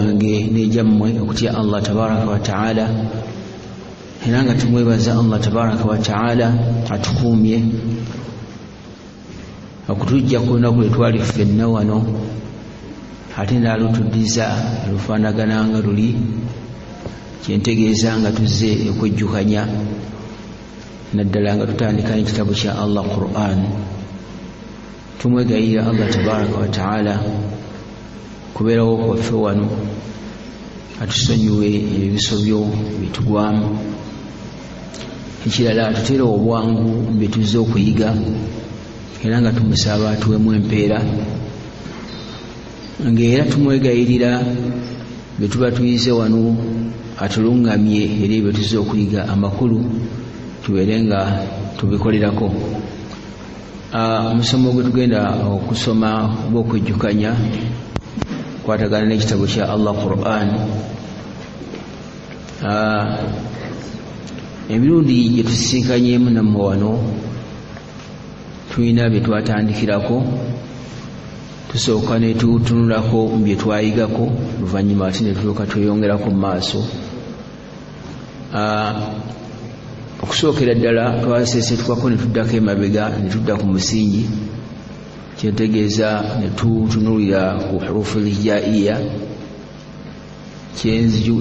wange n'egyammwe okutya allah tabaraka wataala era nga tumwebaza allah tabaraka wataala atukuumye okutujja ku lunaku lwe twali ffenna wano ate naalutuddiza lufaanagana nga luli kyentegeeza nga tuzze okwejjukanya naddala nga tutandika ekitabo kya allah quran. Tumwegayirira allah tabaraka wataala kubeerawo kwaffe wano atusonyiwe ebisobyo byetugwamu ekirala atutere obwangu byetuzze okuyiga era nga tumusaba atuwemu empeera ngaera tumwegayirira byetuba tuyize wano atuluŋŋamye eri ebyo tuzze okuyiga amakulu tubeere nga tubikolerako. Omusomo gwe tugenda okusoma gw'okwejjukanya kwatagana n'ekitabo kya allah quran. Emirundi gye tusisinkanyemu nammwe wano tulina bye twatandikirako tusooka ne tutunulako bye twayigako luvannyuma ate ne tulyoka tweyongerako mu maaso okusookera ddala twaseesetukako ne tuddako emabega ne tudda ku musingi kyentegeeza ne tutunulira ku hurufu lhijaiya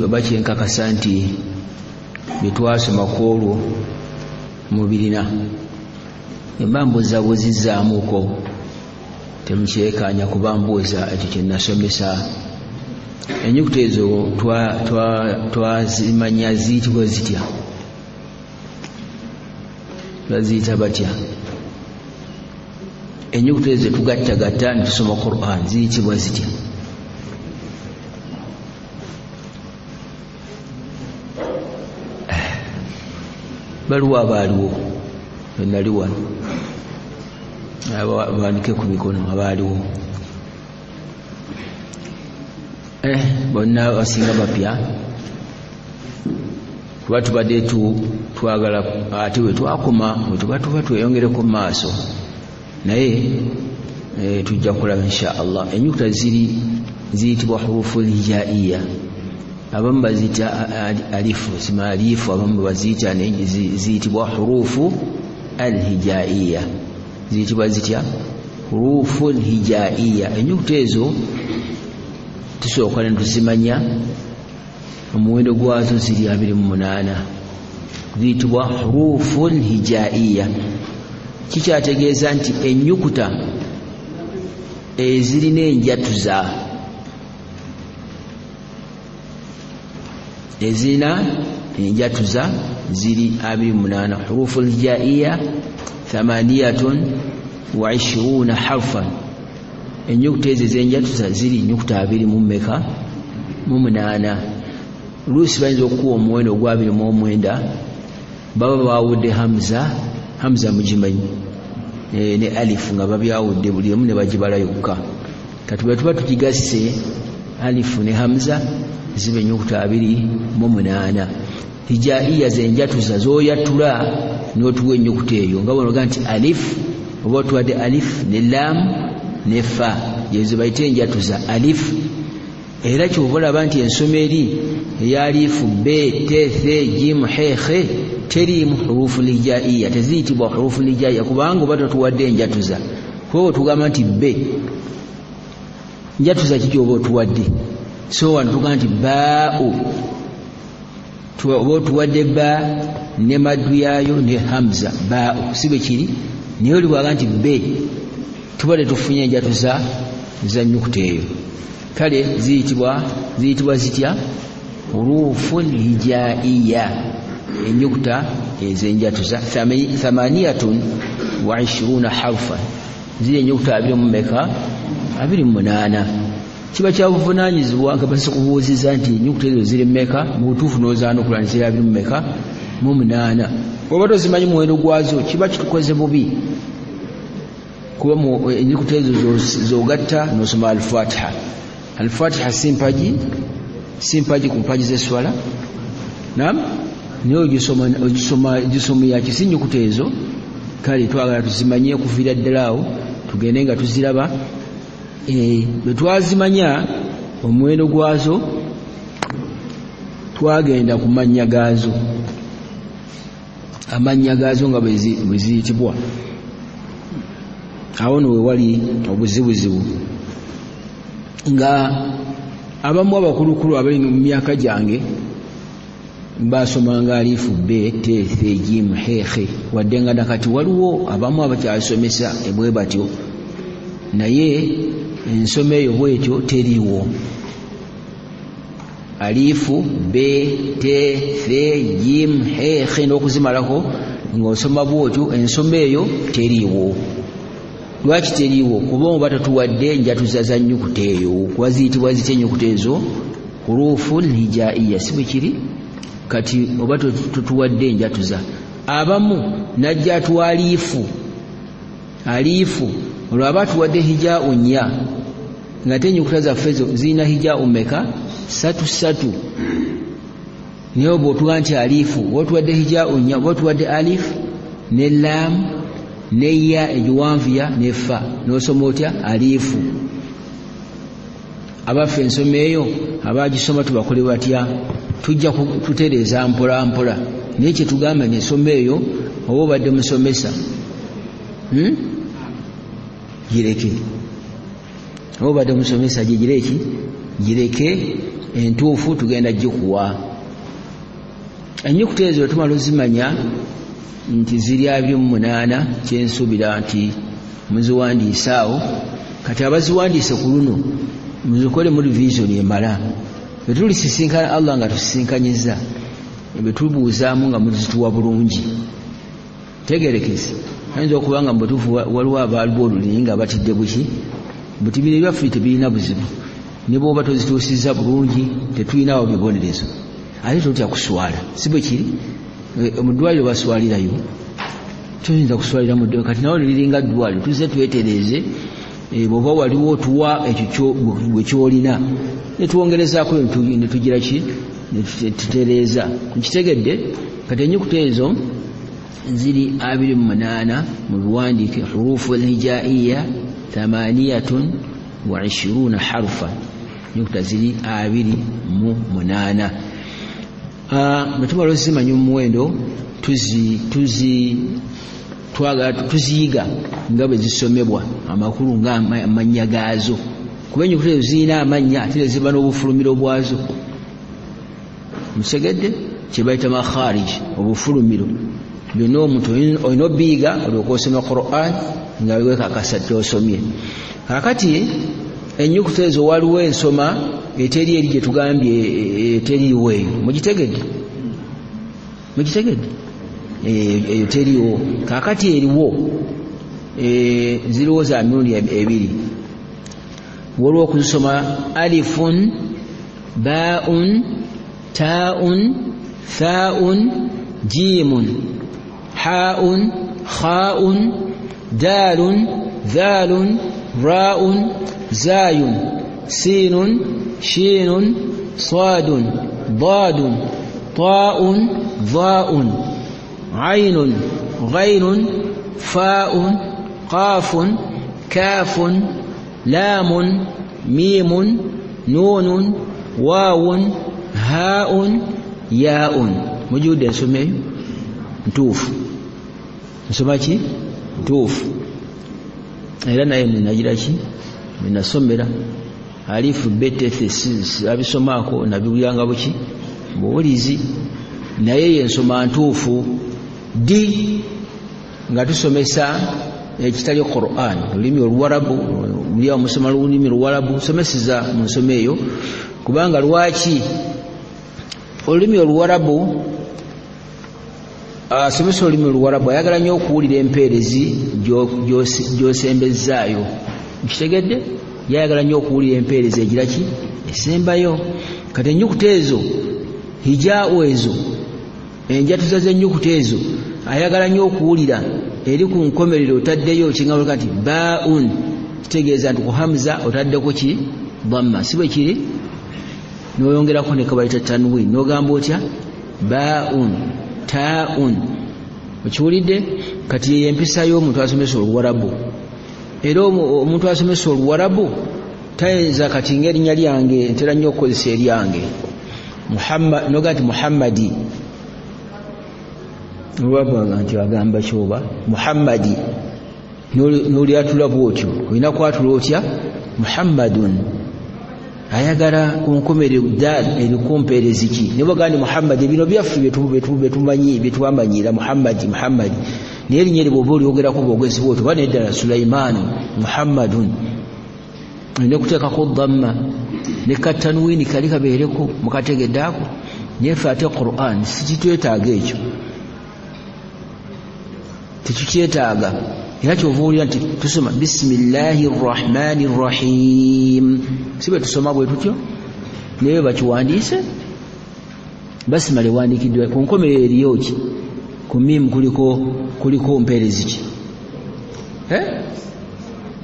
oba kyenkakasa nti bye twasoma ku olwo mubirina emba mbuzabuzizzaamuko temukyekanya kuba mbuuza ekyo kyenasomesa enyukuta ezo twazimanya ziyitibwa zitya? Baziyita batya enyukuta ezo tugattagatta netusoma quran ziyitibwa zitya? Baliwo abaaliwo wenali wano. Bandike ku mikono abaaliwo bonna basinga bapya tuba tubadde twagala ate we twakoma wetuba tuba tweyongereko mu maaso naye tujja kulaba insha allah. Enyukuta ziri ziyitibwa hurufu lhijaiya abamu baziyita alifu sima alifu abamu baziyita ziyitibwa hurufu alhijaiya ziyitibwa zitya? Hurufu lhijaiya enyukuta ezo tusooka ne tuzimanya omuwendo gwazo ziri abiri mu munaana. Ziyitibwa hurufu lhijaiya kikyategeeza nti enyukuta ezirina enjatuza ezirina enjatuza ziri abiri mu munaana. Hurufu lhijaiya thamaniyatun wa ishiruna harfan. Enyukuta ezo ezenjatuza ziri nyukuta abiri mu mmeka mu munaana. Oluusi bayinza okukuwa omuwendo mu omwenda baba bawudde hamza hamza mugimanyi ne alifu nga babyawudde buli emu ne bagibala yokka. Kati bwe tuba tugigasse alifu ne hamza ziba enyukuta abiri mu munaana. Hijaiya zenjatuza zoyatula notuwa enyukuta eyo nga bonoga nti alifu oba otuwadde alifu ne laamu ne fa. Yezo bayite enjatuza alifu era kyova olaba nti ensoma eri eya alifu be te the jimu hehe teriimu hurufu lijaiya teziyitibwa hurufu lijaiya kubanga oba totuwadde enjatuza kuba tugamba nti be njatuza kiki oba otuwadde? So wano tugamba nti baau oba otuwadde ba ne maddu yaayo ne hamza baau si bwe kiri? Naye oli bwaga nti be tuba tetufunye enjatuza za nyukuta eyo kale ziyitibwa ziyitibwa zitya? Hurufu lhijaiya. Enyukuta ezenjatuza thamaniyatun wa ishiruna harfan. Ziri enyukuta abiri mu meka abiri mu munaana. Kiba kya buvunanyizibwa nga basi kubuuziza nti enyukuta ezo ziri meka mu butuufu nozaanukula nti ziri abiri mu meka mu munaana. Oba tozimanyi muwendo gwazo kiba kitukoze bubi. Kuba enyukuta ezo zogatta nosoma alfatiha alfatiha simpaji simpaji ku mpaji zeswala nam naye ogisoma yakisi nyukuta ezo kale twagala tuzimanye okuviira ddala awo tugende nga tuziraba. Bwe twazimanya omuwendo gwazo twagenda ku mannya gaazo. Amannya gaazo nga bwe ziyitibwa. Awo no wewali obuzibuzibu nga abamu abakulukulu abali mu myaka gyange basomanga alifu be tefe jimu hehe wadde nga nakati waliwo abamu abakyasomesa ebwe batyo. Naye ensoma eyo bwetyo teriiwo. Alifu be te fe jim hehe n'okuzimalako ng'osoma bwotyo ensoma eyo teriiwo lwaki teriiwo kuba oba tatuwadde njatuza za nnyukuta eyo. Kuba ziyitibwa zitya ennyukuta ezo? Hurufu hijaiya si bwe kiri? Kati oba tutuwadde enjatuza abamu najja atuwa aliifu. Aliifu. Olwo aba atuwadde hijau nnya nga te ennyukuta zaffe ezo zirina hijau meka satu satu. Naye oba otuwa nti aliifu oba otuwadde hijau nnya oba otuwadde alifu ne laamu ne ya egiwanvuya ne fa n'osoma otya? Aliifu. Abaffe ensoma eyo abagisoma tubakole batya? Tujja tutereeza mpola mpola. Naye kyetugamba nensoma eyo oba obadde musomesa hmm? gireke. Oba obadde musomesa gigireki gireke entuufu tugenda gikuwa. Ennyukuta ezo tumala ozimanya nti ziri abiri mu munaana kyensuubira nti muziwandiise awo. Kati abaziwandiise ku luno muzikole mu revision emala. Bwe tulisisinkana allah nga tusisinkanyizza bwe tubuuzaamu nga muzituwa bulungi. Tegerekezi ayinza okuba nga mubutuufu waliwo abaalwa olulimi nga batidde buki? Buti bino ebyaffe tebirina buzibu. Ne bwoba tozituusizza bulungi tetulinawo bibonerezo. Ate totya kuswala. Si bwe kiri omudwaliro baswalirayo. Toyinza kuswalira mu ddwaliro kati nawe liringa ddwaliro tuze twetereeze e, bwoba waliwo otuwa ekyo gwe kyolina. Netwongerezaako netugira ki? Netutereeza nkitegedde kati enyukuta ezo ziri 28 mu biwandiike hurufu alhijaiya 28 harfa nyukuta ziri 28 Ah, bwetumala ozimanya omuwendo tuziyiga nga bwe zisomebwa amakulu nga amannya gaazo. Kuba enyukuta ezo zirina amannya ate neziba n'obufulumiro bwazo. Musegedde kyebayita makhariji obufulumiro. Byonna omuntu olina obiyiga olwoka osoma quran nga wekakasa gyosomye kakati enyukuta ezo waliwo ensoma eteri eri gyetugambye eteriiwo eyo. Mugitegedde? Mugitegedde? Eyo teriiwo kakati eriwo ziriwo za mirundi ebiri. Waliwo okuzisoma alifun baun taun thaun jimun haun khaun dalun ذال راء زاي سين شين صاد ضاد طاء ضاء عين غين فاء قاف كاف لام ميم نون واو هاء ياء. موجود يا سمي؟ توف. سمعتي توف. Era naye ninagira ki? Ninasomera alifu beteths abisomaako nabiwuyanga buki? Buwulizi naye yensoma ntuufu. Di nga tusomesa ekitali quran olulimi oluwarabu uliawo musoma lulimi luwarabu someseza mu nsoma eyo kubanga lwaki? Olulimi oluwarabu asomesa olulimi oluwarabu ayagala nnyo okuwulira empeerezi gyosembezaayo nkitegedde yayagala nnyo okuwulira empeerezi egiraki esembayo. Kati ennyukuta ezo hijaawo ezo enjatuza z'ennyukuta ezo ayagala nnyo okuwulira eri ku nkomerero otaddeyo kiŋabuka nti baun. Kitegeeza nti ku hamza otaddeko ki? Dhamma. Si bwe kiri? Noyongerako ne kabaita tanwin. Nogamba otya? Baun taun okiwulidde? Kati yeyo empisa y'omuntu asomesa oluwarabu. Era omuntu asomesa oluwarabu tayinza kati ngaerinnya lyange ntera nnyo okukozesa eryange. Noga nti muhammadi. Olwabanga nti agamba kyoba muhammadi. Nolyatula bwotyo olina kwatula otya? Muhammadun ayagala kunkomere dal erikumpeerezi ki nibagandi muhammadi bino byaffe betumanyi betwamanyira muhammadi muhammadi naye erinnya eri bwoba olyogerako bwogezi bwotyo oba neddala sulaimaanu muhammadun. Olina okuteekako dhamma ne katanwini kali kabeereko mukategedde ako nyefe ate quran sikitwetaaga ekyo. Tekikyetaaga era kyova owulira nti tusoma bisimillahi rrahmani rrahim si bwe tusoma bwe tutyo naye bakiwandiise basimala ewandikiddwa ku nkomero eriyo ki ku mimu kuliko kuliko mpeerezi ki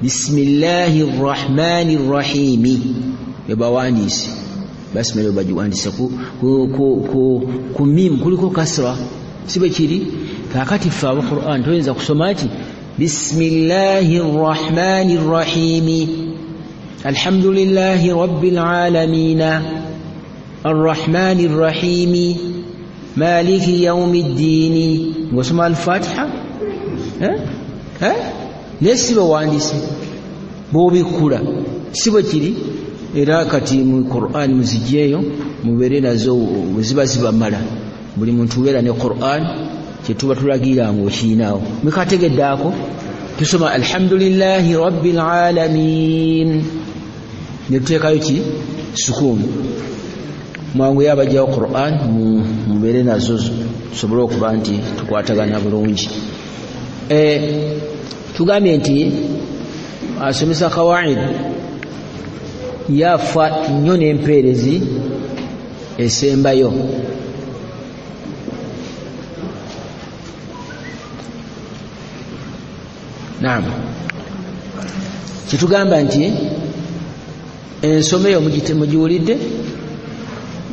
bisimillahi rrahmani rrahimi ebawandiise basimala bagiwandiise ku mimu kuliko kasra. Si bwe kiri kakati ffe aba quran toyinza kusoma nti bisimillahi rrahmani rrahimi alhamdulillahi rabbi lalamina arrahmani rrahimi maliki yaumi ddiini ngaosoma alfatiha naye si bawandiise bobikkula si bwe kiri era kati mu quran muzijjeeyo mubeere nazo bweziba zibamala buli muntu ubeera ne quran kyetuba tulagirira ngaokiinawo mwekategedde ako tusoma alhamdulillahi rabbi lalamin netuteekayo ki? Sukuunu mwangu yabajjawo quran mubeere nazo tusobole okuba nti tukwatagana bulungi. Tugambye nti asomesa kawaid yafa nnyo n'empeerezi esembayo naam. Kyetugamba nti ensoma eyo mugiwulidde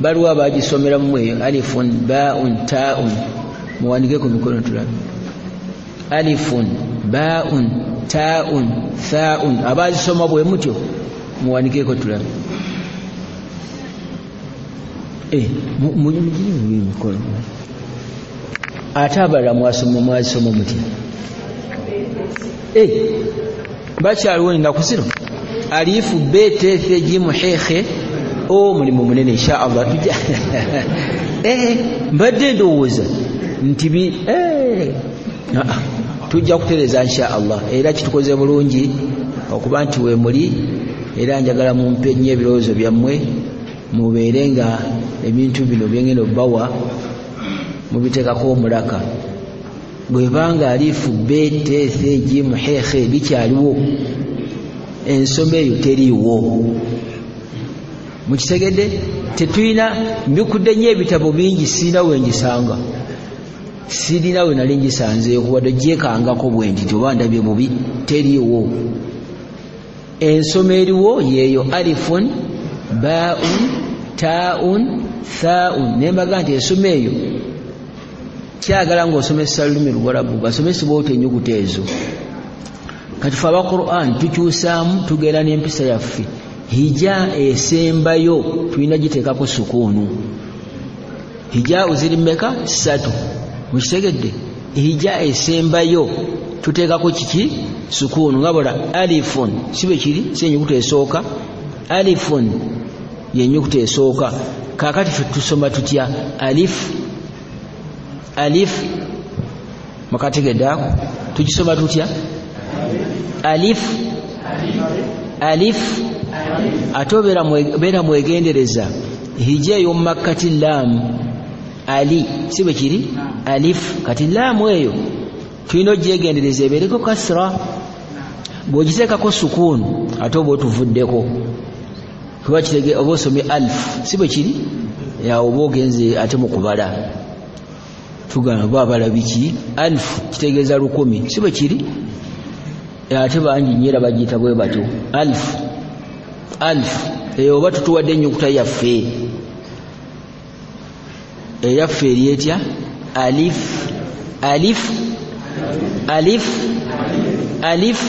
baliwo bagisomeramu eyo alifun baun taun. Muwandike ku mikono tulabe alifun baun taun thaun. Abazisoma bwe mutyo muwandikeko tulabe mikono. Ate abalala mwazisoma mutya bakyaliwo ninaku zino alifu betefe jimuhehe o mulimu munene insha allah tujja mbadde ndowooza nti tujja kutereza insha allah era kitukoze bulungi okuba nti we muli era njagala mumpe nnyo ebirowoozo byammwe mubeere nga ebintu bino byengenda obbawa mubiteekako omulaka bwebanga alifu betetheji muhehe bikyaliwo ensoma eyo teriiwo. Mukitegedde? Tetulina mbikudde nnyo ebitabo bingi sirina we ngisanga. Sirina we nali ngisanzeeyo kubadde gyekangako bwe nti tioba ndabye bubi teriiwo. Ensoma eriwo yeeyo alifun baun taun thaun nembaga nti ensoma eyo kyagala ngaosomesa lulimi lugalabu basomesebwa oti enyuguta ezo. Katife aba quran tukyusaamu tugenda n'empisa yaffe. Hija esembayo tulina giteekako sukuunu hija ziri mmeka ssatu. Mukitegedde? Hija esembayo tuteekako kiki? Sukuunu nga bola alifun si bwe kiri si enyuguta esooka. Alifun yenyuguta esooka. Kakati fe tusoma tutya? Alifu alif mukategedde ako tugisoma tutya? Alif alif ate obeera mwegendereza. Hija ey'omumakkati laamu ali si bwe kiri? Alif kati laamu eyo tulina ogyegendereza ebeereko kasira bw'ogiteekako sukuunu ate oba otuvuddeko. Kuba oba osomye alf si bwe kiri? Oba ogenze ate mu kubala tugamba babala biki? Alfu kitegeeza lukumi. Si bwe kiri? Ate bangi nyera bagiyita bwe batyo. Alfu alfu. Eyo oba tutuwadde enyukuta yaffe. Eyaffe eryetya alif alif alif alif.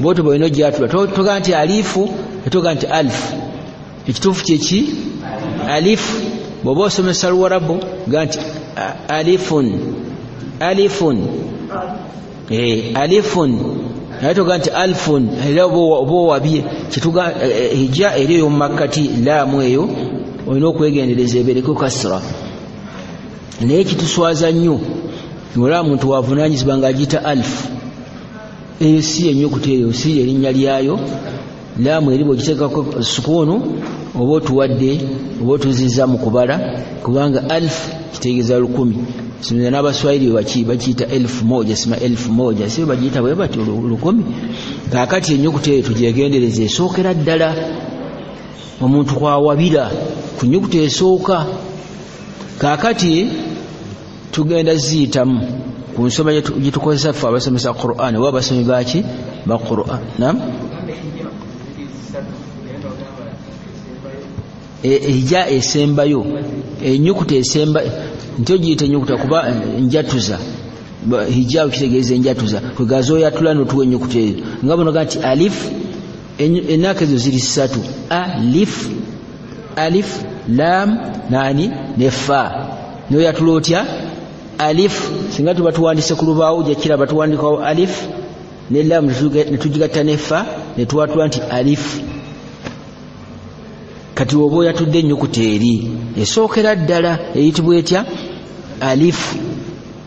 Bwotyo bwolina ogyatula togamba nti alifu etoga nti alifu ekituufu kyeki alifu bw'oba osomesa luwarabu ga nti alifun alifun alifun. Naye toga nti alfun era oba owabye kituga hijja eri eyo mumakkati laamu eyo olina okwegendereza ebereko kasra. Naye kituswaza nnyo olaba muntu wavunanyizibwa nga agiyita alfu eyo si yenyukuta eyo si erinnya lyayo laamu eri bwegiteekako sukuunu oba otuwadde oba otuziza mu kubala kubanga alfu kitegeeza lukumi. Simira n'abaswahili webaki bakiyita elfu moja sima elfu moja si bagiyita bwe bati lukumi. Kaakati enyukuta eyo tugyegendereza esookera ddala. Omuntu kwawabira ku nyukuta esooka. Kaakati tugenda ziyitamu ku nsoma gyetukozesa ffe abasomesa quran oba abasomi baki ba quran. Nam ejja esembayo enyukuta esemba ntyo giyita enyukuta kuba njatuza hijaabu kitegeeza enjatuza. Kwegaza oyatula notuwa enyukuta eyo. Nga bonoga nti alif ennaku ezo ziri ssatu. Alif alif lam nani ne fa. Noyatula otya? Alif. Singa tuba tuwandise ku lubaawo jakiraba tuwandikawo alif ne lam netugigatta ne fa netuwatula nti alif kati oba oyatudde ennyukuta eri? Esookera ddala eyitibwa etya? Alifu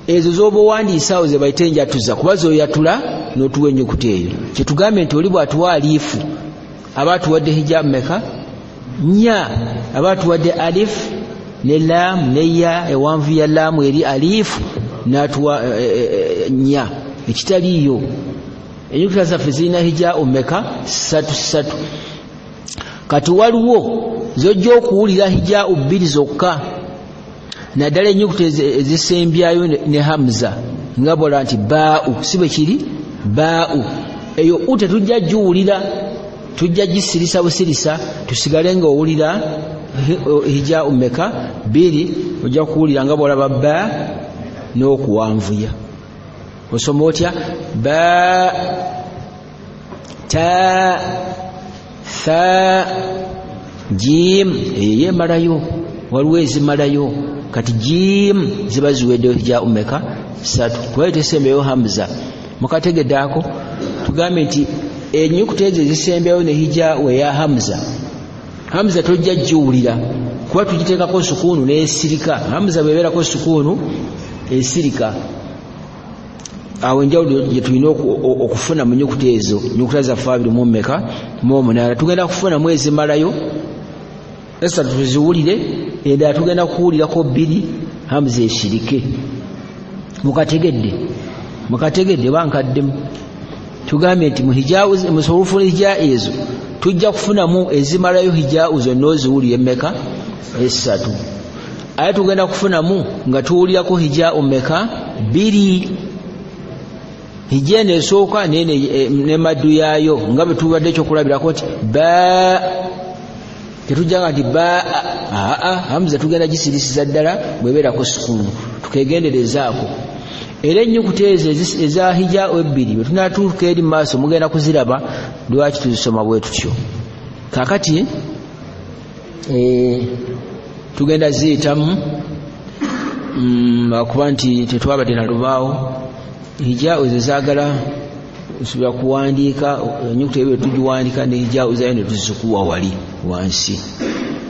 ezo zoba owandiisaawo ze bayite enjatuza. Kuba zoyatula n'otuwa ennyukuta eyo. Kyetugambe nti oli bwatuwa alifu aba atuwadde hijabu meka nya aba atuwadde alifu ne laamu ne ya ewanvu ya laamu eri alifu n'atuwa nya ekitaliiyo. Ennyukuta zaffe zirina hijabu meka ssatu ssatu kati waliwo zojja okuwulira hijau bbiri zokka naddala enyukuta ezisembyayo ne hamza nga bola nti baau si bwe kiri? Baau. Eyo u tetujja giwulira tujja gisirisa busirisa tusigale nga owulira hijau meka bbiri ojja kuwulira nga bolaba ba n'okuwanvuya. Osoma otya? Ba ta tha jim eyo emalayo waliwo ezimalayo kati jim ziba ziweddeyo hija umeka. Satu kubayo tesembeyo hamza. Mukategeddeako tugambe nti enyukuta ezo ezisembyayo ne hija weya hamza. Hamza tojja giwulira kuba tugiteekako sukuunu nesirika hamza bwebeerako sukuunu esirika awo enjawulo gyetulina okufuna mu nyukuta ezo nyukuta zaffe abiri mu mmeka mu omunaana tugenda kufunamu ezimalayo. Esatu tuziwulire endala tugenda kuwulirako bbiri hamuza esirike mukategedde mukategedde bankaddemu. Tugambye nti musobolufuna hija ezo tujja kufunamu ezimalayo hijau zonna oziwulire emmeka esatu aye tugenda kufunamu nga tuwulirako hijau mmeka bbiri hijja eno esooka ne maddu yaayo nga bwe tubadde ekyokulabirako nti ba tetujjanga nti ba aa hamza tugenda gisirisiza ddala bwebeerako sukulu tukegenderezaako. Era ennyukuta ezo eza hija ebbiri bwe tunatuuka eri mu maaso mugenda kuziraba lwaki tuzisoma bwe tutyo? Kakati tugenda ziyitamu akuba nti tetwabadde na lubaawo hijau ezo zaagala osobora kuwandiika enyukuta ebyo tugiwandika ne hijau zayo ne tuzisukuwa wali wansi.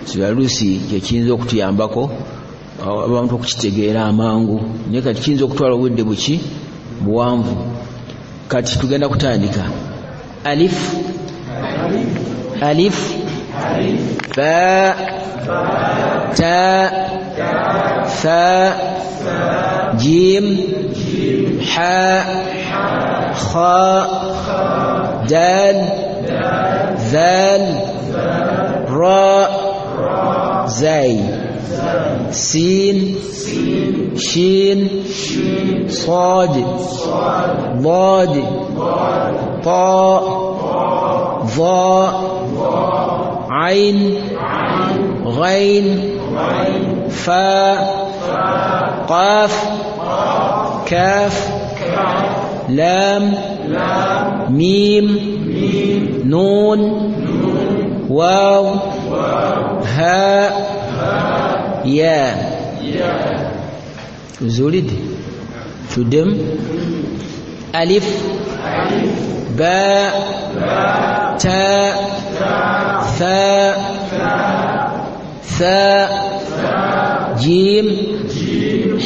Sobola luusi kyekiyinza okutuyambako abantu okukitegeera amangu. Naye kati kiyinza okutwala obudde buki? Buwanvu. Kati tugenda kutandika. Alif. Alif. Ba ta fa jim حاء خاء دال ذال راء زاي سين شين صاد ضاد طاء ظاء عين غين فاء قاف كاف لام ميم نون واو ها يا زولد تدم ألف باء تاء ثاء ثاء جيم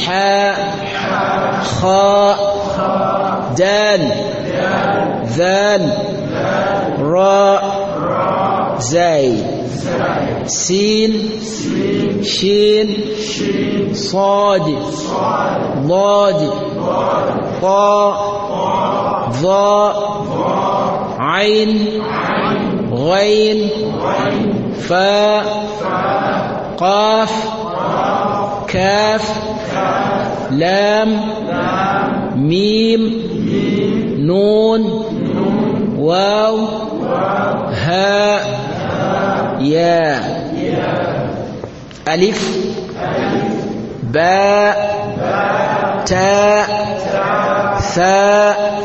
حاء خاء دال ذال راء زاي سين شين صاد ضاد طاء ظاء عين غين فاء قاف كاف لام ميم نون واو هاء يا ألف باء تاء ثاء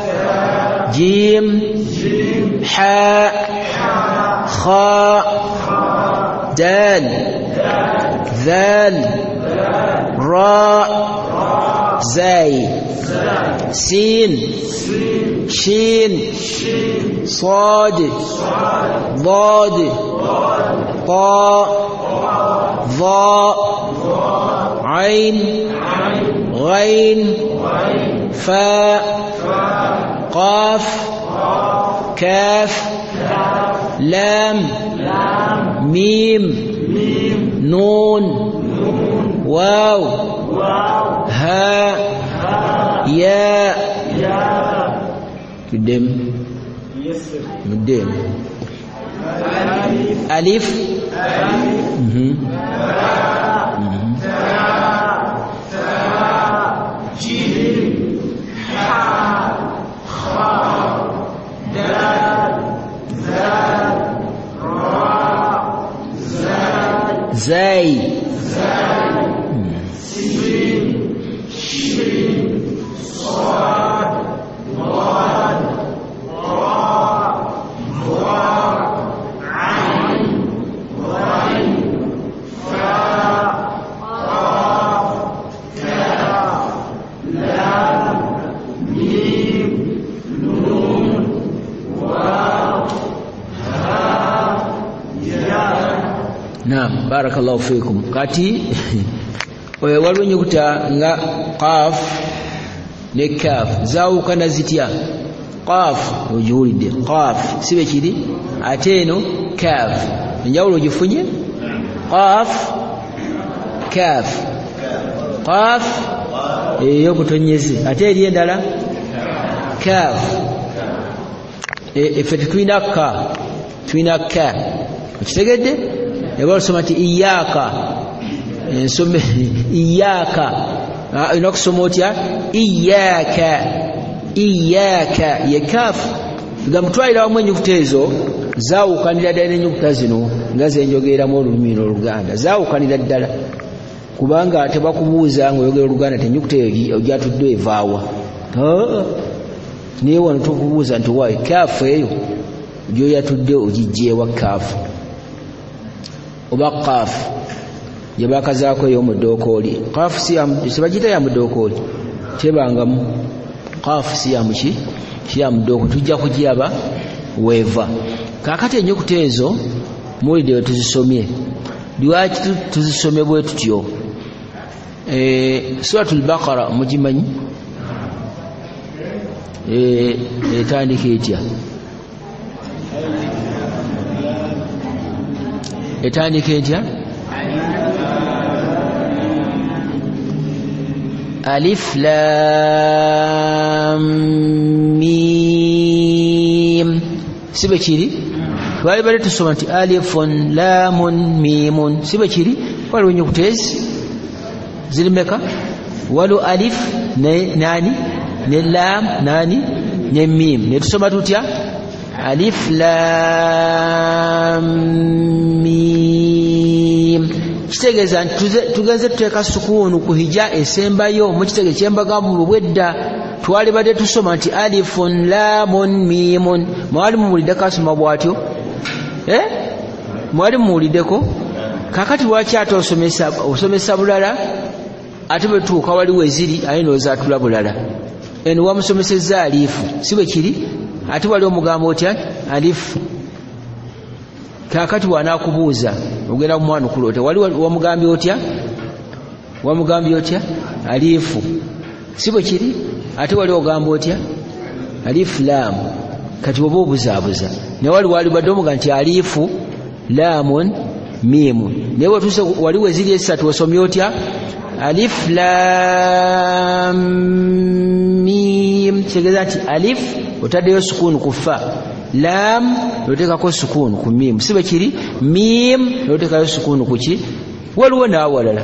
جيم حاء خاء دال. ذال راء زاي سين شين صاد ضاد طاء ظاء عين غين فاء قاف كاف لام ميم نون. واو. ها. يا. قدام قدام ألف. مهم. زاي Barakallahu fikum. Kati waliwo enyukuta nga qaf ne kaf. Zawukana zitya? Qaf ogiwulidde. Qaf sibe kiri? Ate eno kaf. Enjawulo ogifunye? Qaf kaf. Qaf eyokutonyeze ate eri endala? Kaf. Effe tetulina ka. Tulina ka. Okitegedde eba olusoma nti iyaaka ensome iyaaka olina okusoma otya? Iyaaka iyaaka ye kaafu. Nga mutwalira wamu enyukuta ezo zaawukanira ddala n'enyukuta zino nga zenjogeeramu olulimi oluganda zaawukanira ddala. Kubanga tebakubuuza nga oyogera oluganda tenyukuta eyo ogyatudde evaawa naye wano tukubuuza nti waayi kaafu eyo gyoyatudde ogijjeewa kaafu oba kaafu gyebakazaako ey'omudookooli kaafu sibagita ya mudookooli tebangamu. Kaafu si yamuki si ya mudookooli tujja kugiraba weeva. Kaakati enyukuta ezo muwulidde we tuzisomye. Lwaki tuzisomye bwe tutyo? Suratul bakara mugimanyi? Etandika etya etandika etya alif lam mim. Sibe kiri twali tusoma nti alifun lamun mimun sibe kiri waliwo enyukuta ezi zirimeka waliwo alif nani? Ne lam nani? Ne mim. Ne tusoma tutya lam mim. Kitegeeza nti tugenze tuteeka sukuunu ku hija esembayo mu kitege kyembagambu bwedda twali badde tusoma nti alifun lamun mimun. Mwali mumulidde kasoma bwatyo? Mwali muwuliddeko kakati lwaki ate osomesa bulala? Ate bwetuuka waliwo eziri aye noozaatula bulala. Eno wamusomeseza aliifu si bwe kiri ate wali omugambo otya? Alifu kakati wanaakubuuza ogenda kumwanukula otya? Wali wamugambye otya? Wamugambye otya? Aliifu si bwe kiri? Ate wali ogamba otya? Alifu laamu kati oba obuzaabuza. Naye wali wali badde omuga nti aliifu laamun miimu naye wetuse wali weziri esatu osomye otya alif lam mim. Kitegeeza nti alif otaddeyo sukuunu ku fa. Lam noteekako sukuunu ku miimu si bwe kiri miim noteekayo sukuunu ku ki waliwo naawalala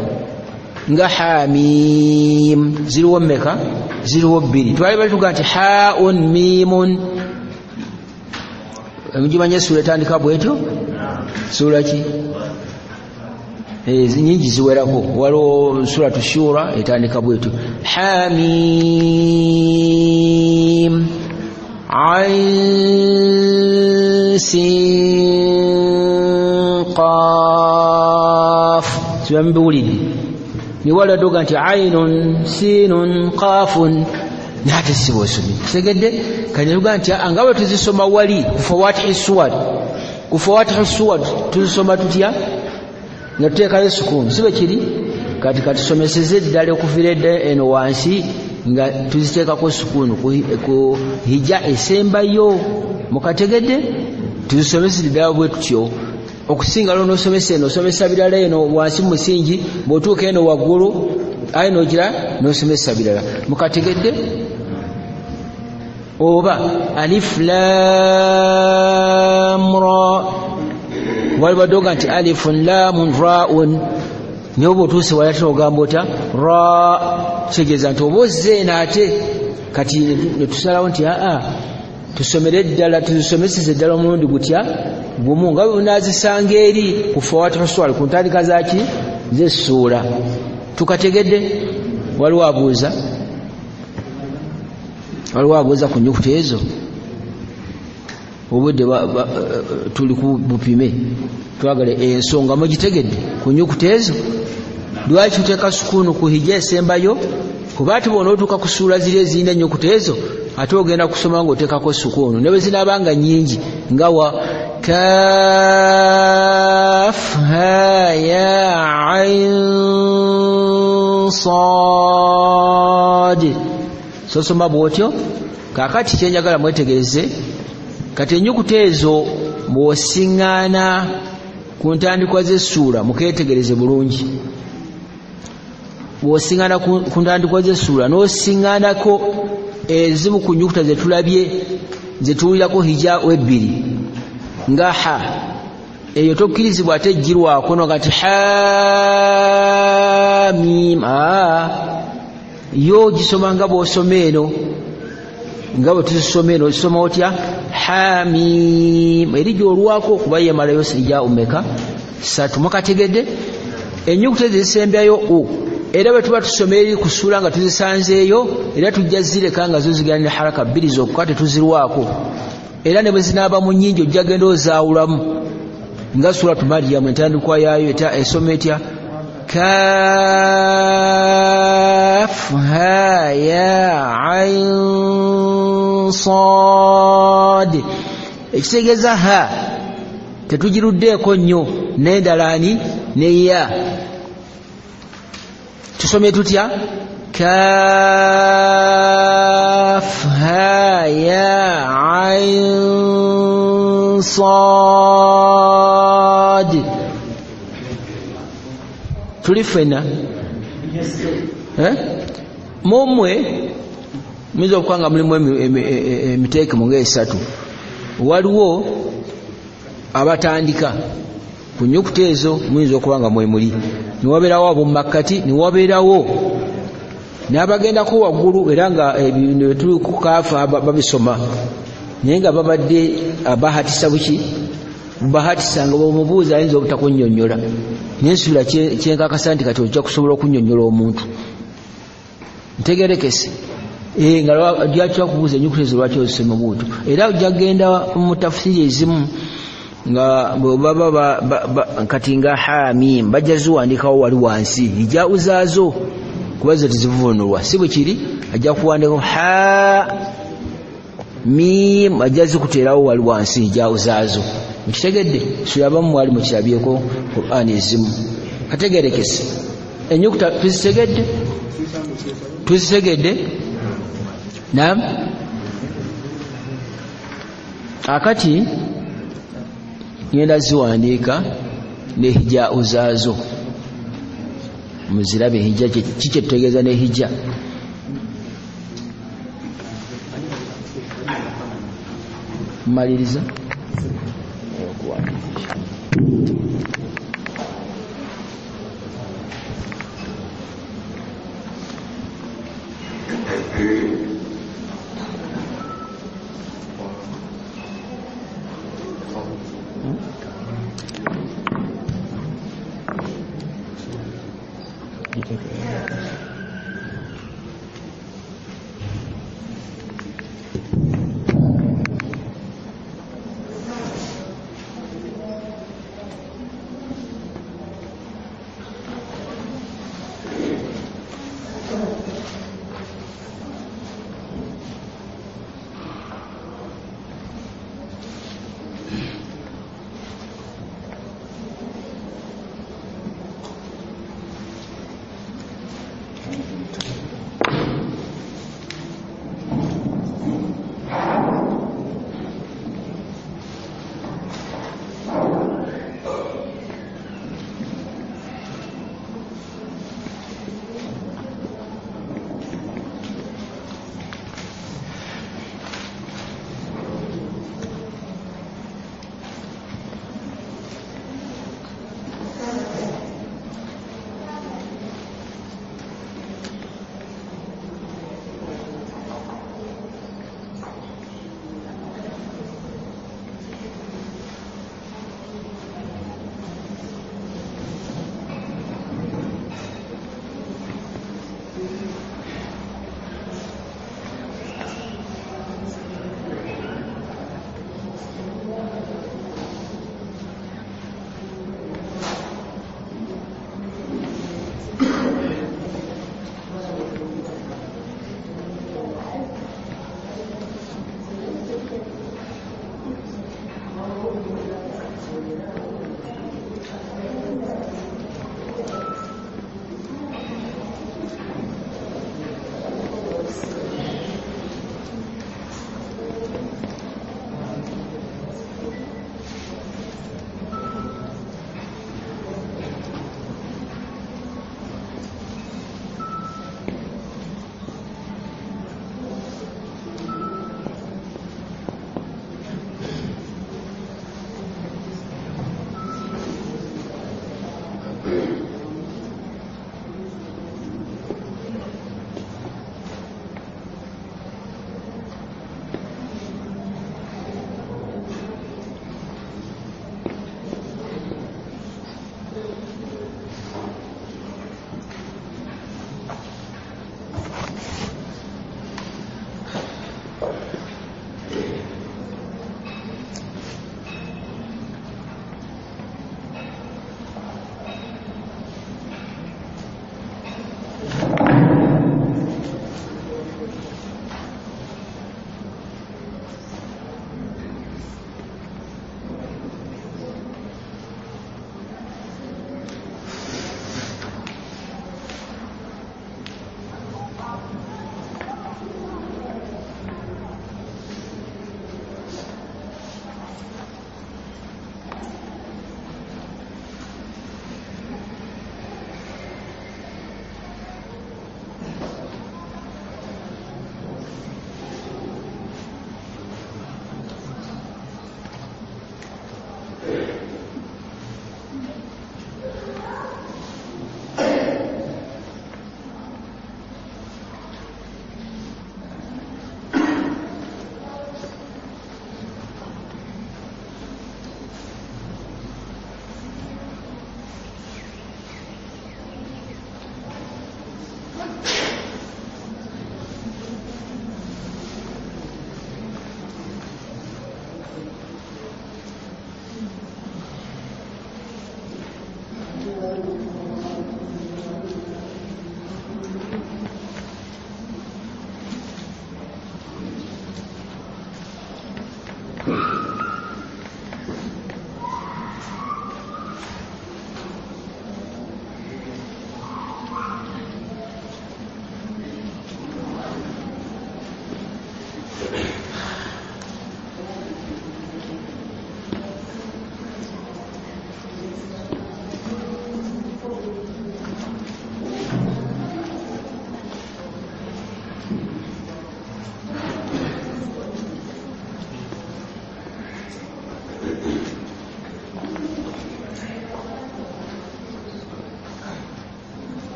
nga hamim ziriwo mmeka? Ziriwo bbiri twali bali tugaa nti haun miimun mugimanya essuula etandika bwetyo suula ki nyingi ziwerako. Waliwo suratu shura etandika bwetyo. Hamim. Ainsinqaf sibamubiwulidde niwala doga nti ainun sinun qafun. Naate sibaosomye kitegedde? Kanyetuga nti nga bwe tuzisoma wali kufawatihi suwad kufawatihi suwad tuzisoma tutya nga tuteekayo sukuunu si bwe kiri? Kati katusomeseze eddala okuviira eno wansi nga tuziteekako sukuunu ku hija esembayo mukategedde? Tuzisomeseze ddala bwe tutyo. Okusinga lwo nosomesa eno osomesa birala eno wansi musingi bw'otuuka eno waggulu aye nogira nosomesa birala. Mukategedde? Oba alif lamra wali badoga nti alifun lamun raun naye oba otuuse walatera ogamba ota ra kitegeeza nti oba ozzeeno ate kati netusalawo nti aa tusomere ddala tuzisomeseze eddala omulundi gutya? Gumu nga bwenazisanga eri ku fawatihuswal ku ntandika zaki zessuula tukategedde waliwo abuuza. Waliwo abuuza ku nyukuta ezo obudde tuli ku bupime. Twagala ensonga mugitegedde ku nyukuta ezo. Lwaki tuteeka sukuunu ku hija esembayo? Kuba ati bonootuuka ku suula ziri ezirina enyukuta ezo ate ogenda kusoma ngaoteekako sukuunu ne bwe zinaabanga nyingi nga wa kaf ha ya ain sad sosoma bwotyo kakati kyenjagala mwetegereze kati enyukuta ezo bw'osiŋŋaana ku ntandikwa z'essuula mukeetegereze bulungi. Bw'osiŋŋaana ku ntandikwa z'essuula n'osiŋŋaanako ezimu ku nyukuta ze tulabye ze tuwulirako hija webbiri nga ha eyo tokkirizibwa ate ejjirwako noga ti hamim aa yo gisoma nga bw'osoma eno nga bwe tuzisoma eno ozisoma otya? Hamim. Eri gyolwako kuba yemalayo sijja umeka satu mukategedde? Enyukuta ezisembyayo u. Era bwe tuba tusoma eri ku ssuula nga tuzisanzeeyo era tujja zireka nga zo zigana ne haraka bbiri zokka tetuzirwako. Era ne bwe zinaaba mu nnyingi ojja genda ozaawulamu nga suratu mariyamu entandikwa yaayo esoma etya ya ain sad ekitegeeza ha tetugiruddeeko nnyo n'endalaani neya tusomye tutya? Kaf ha ya ain sad tuli ffenna mumwe muyinza okuba nga mulimu emiteekemu ngaesatu waliwo abatandika. Ku nyukuta ezo muyinza okuba nga mwemuli niwabeerawo abomumakkati niwabeerawo n'abagendako waggulu era nga tuli ku kaafa babisoma. Naye nga babadde abahatisa buki bahatisa nga bwomubuuza ayinza obutakunyonnyola naye nsuula kyenkakasa nti kati ojja kusobola okunyonnyola omuntu. Ntegerekese. Nga lwaki bakubuuza enyukuta ezo lwaki ozisoma bwotyo era ojja kgenda mu tafusiri ezimu nga bwebaba kati nga hamim bajja ziwandikawo wali wansi. Hijau zaazo kuba zo tezivunulwa si bwe kiri ajja kuwandikawo ha mim ajja zikuteerawo wali wansi hijau zaazo mukitegedde suyabamu mwali mukirabyeko qur'an ezimu. Kategerekese enyukuta tuzitegedde tuzitegedde nam akati ngenda ziwandiika nehijau zaazo. Muzirabe hija kikyetutegeeza nehija maliriza 我一下。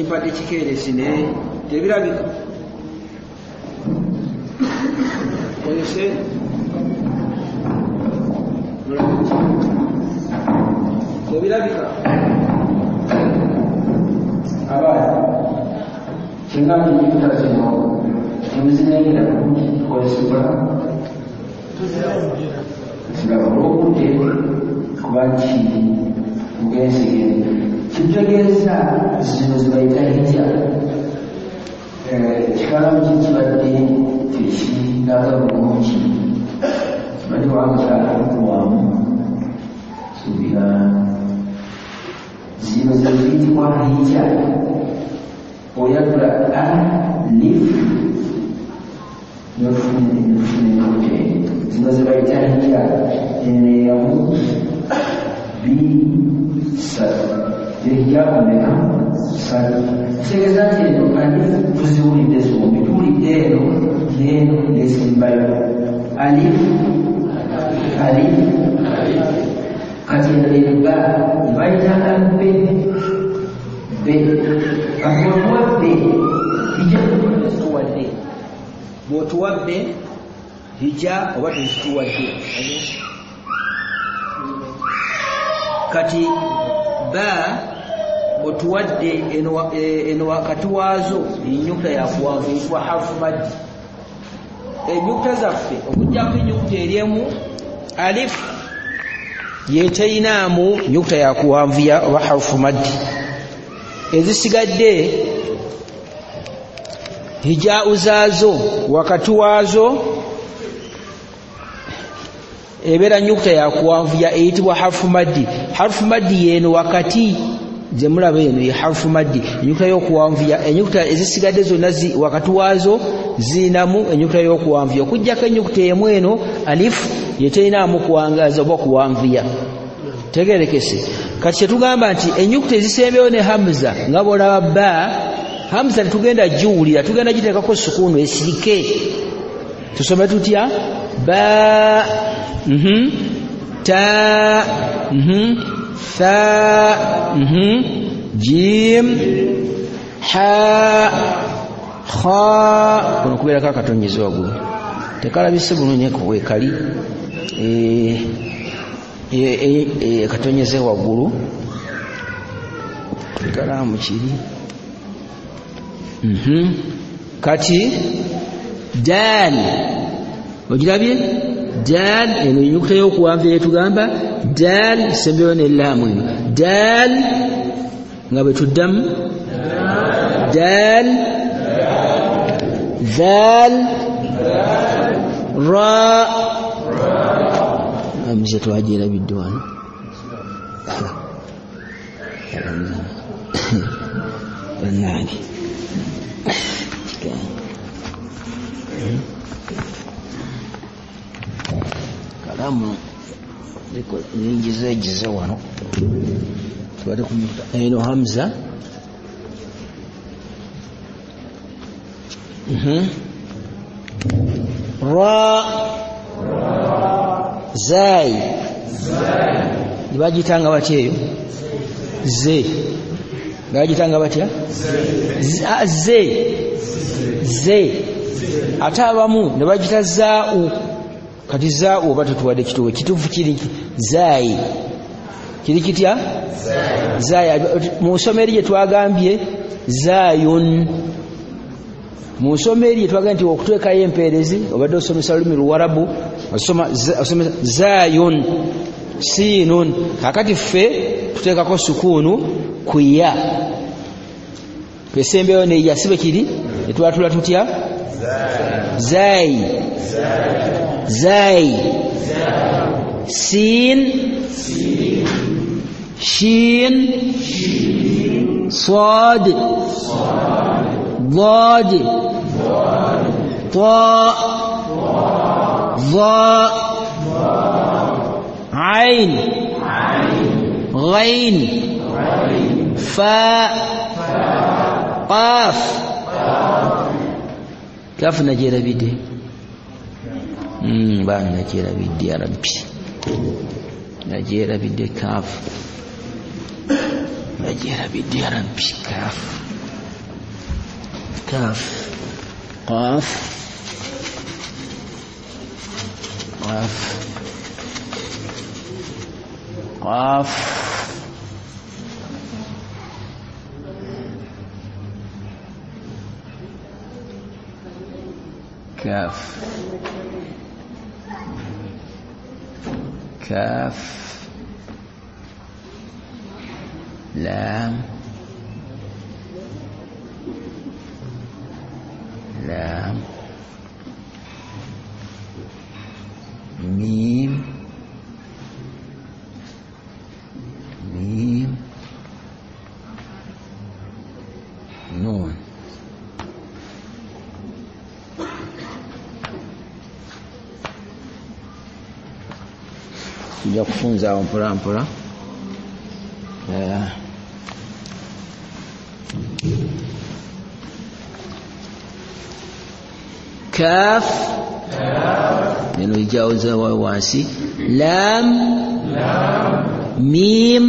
ibadet hikayesini, Devir ee, abi eno wakati waazo enyukuta yakuwanvu eyitibwa harfu maddi enyukuta zaffe okujjako enyukuta eryemu alifu yeteinaamu nyukuta yakuwanvuya oba harufu maddi ezisigadde hijau zaazo wakati waazo ebeera nyukuta yakuwanvuya eyitibwa harufu maddi harufu maddi yeeno wakati zemulaba eno ye harufu maddi. Enyukuta y'okuwanvuya enyukuta ezisigadde zonna wakati waazo ziinamu enyukuta y'okuwanvuya okugjako enyukuta emu eno alifu yeterinaamu kuwangaza oba okuwanvuya. Tegerekese. Kati kyetugamba nti enyukuta ezisembeyo ne hamza nga bolaba bba hamza tetugenda giwulira tugenda giteekako sukuunu esirike. Tusome tutya? Ba mhm, ta mhm, tha mhm, jim ha kha kuno kubeerako akatonyezi waggulu. Tekalabise bulungi wekali katonyeze waggulu. Kalaamu kiri. Kati dal ogirabye dal eno enyukuta y'okuwanvu yetugamba dal sembeyo nelaamu eno. Dal nga bwe tuddamu dal dhal ra amuze twagyerabidde wano. Bannange kalamu ningize egize wano. Tubade kumuta eno hamza. Ra. Zai. Bagitanga batya eyo? Ze. Bagitanga batya? Ze. Ze. Ate abamu ne bagita zaau kati zaau oba tetuwadde kituwe kituufu kiri zai kiri kitya? Zai mu nsoma eri gye twagambye zayun mu nsoma eri yetwaga nti okutwekayo empeerezi obadde osomesa lulimi luwarabu osomesa zayun siinun. Kakati ffe tuteekako sukuunu ku ya kwesembeyo neya sibe kiri? Netwatula tutya? Zai zai siin shin صاد. ضاد. طاء. ظاء عين. غين. فاء. قاف. كاف نجير بيدي Hmm, bange nakyerabidde arabi nagyerabidde kaafu nagyerabidde arabi kaafu kaafu kaafu kaafu kaafu kaafu كاف لام. Tujja kufunza awo mpola mpola Eh, kaf. Neno lijawoza wa wansi lam. Mim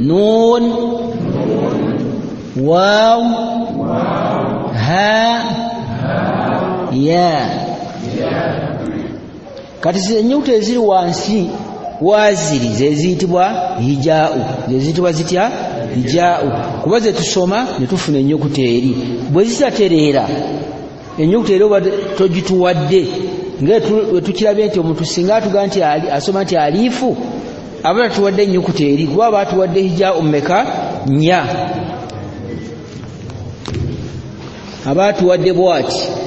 nun waw. Ha. Ya kati enyukuta eziri wansi waziri zeziyitibwa hijaau zeziyitibwa zitya? Hijaau kuba zetusoma netufuna enyukuta eri. Bwe zitatereera enyukuta eri oba togituwadde ngawetukirabye nti omuntu singa atuga nti asoma nti aliifu aba tatuwadde enyukuta eri kuba aba atuwadde hijaau mmeka? Nnya. Aba atuwadde bwati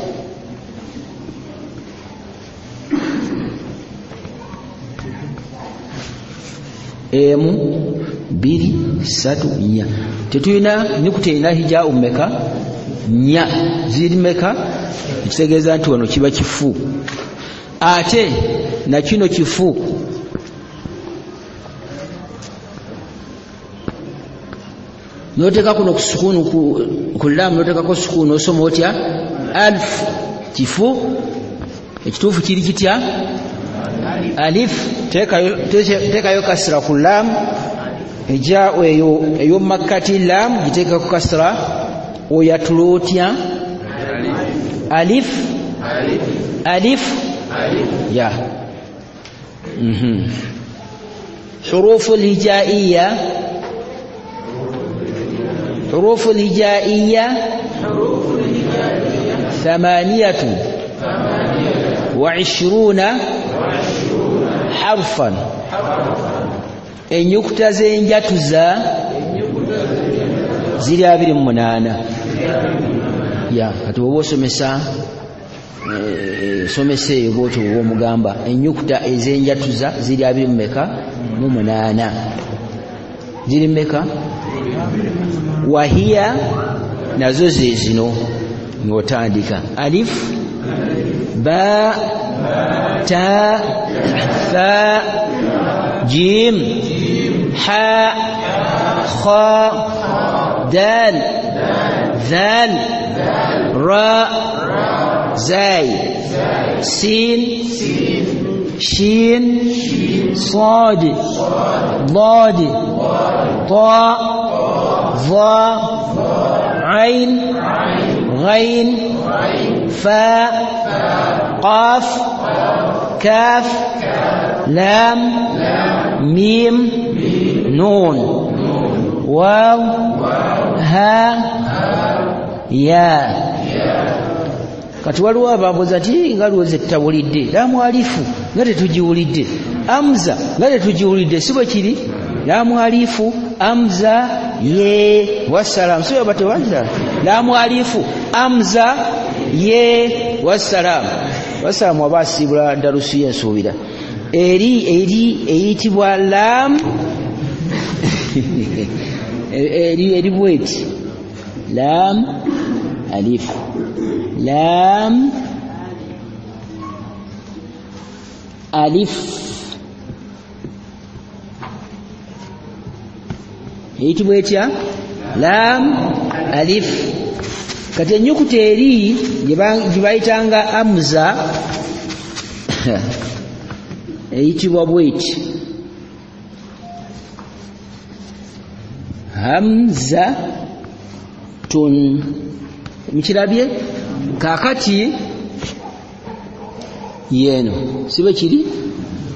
emu bbiri ssatu nnya. Tetulina nyukuta erina hijau mmeka? Nnya. Ziri mmeka? Ekitegeeza nti wano kiba kifu. Ate nakino kifu. Noteeka kuno ku sukunu ku laamu noteekako sukunu osoma otya? Alfu. Kifu? Ekituufu kiri kitya alifu teekayo kasira ku laamu ejja eyo ey'omumakkati laamu giteekako kasira oyatula otya alif alif ya حروف الهجائية حروف الهجائية ثمانية وعشرون حرفا enyukuta z'enjatuza ziri abiri mu munaana ya kati oba osomesa eh, somesa eyo bwotyo oba omugamba enyukuta ez'enjatuza ziri abiri mu meka mu munaana ziri meka wahiya nazo ze zino ng'otandika alif باء تاء ثاء جيم حاء خاء دال ذال راء زاي سين شين صاد ضاد طاء ظاء عين غين فاء قاف كاف لام ميم نون واو ها ya kati waliwo abambuza ti nga lwoze tutabulidde lamwalifu nga tetugiwulidde amza nga tetugiwulidde si bwe kiri lamwalifu amza ye wassalamu si baba tewanjira lamwalifu amza ye wassalamu wassalamu waba asiibula dalusu yensuubira eri eri eyitibwa lam. Eri bweti. Lam alif. Lam alif. Eyitibwa etya? Lam alif kati enyukuta eri gye bayitanga amuza eyitibwa bweti. Hamza tun mukirabye kakati yeeno sibe kiri?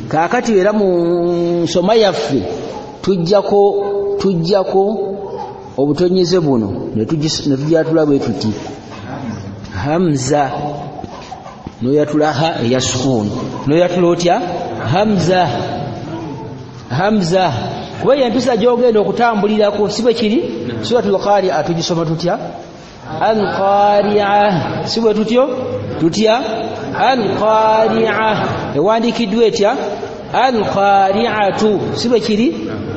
Kakati era mu nsoma yaffe tujjako tujjako obutonyeze buno netujatula bwe tuti hamza noyatula ha eya sukuuni noyatula otya? Hamza hamza. Kuba yempisa gyogenda okutambulirako si bwe kiri? Suratul qaria tugisoma tutya? Alqaria si bwe tutyo? Tutya? Alqaria ewandikiddwa etya? Alqariatu si bwe kiri?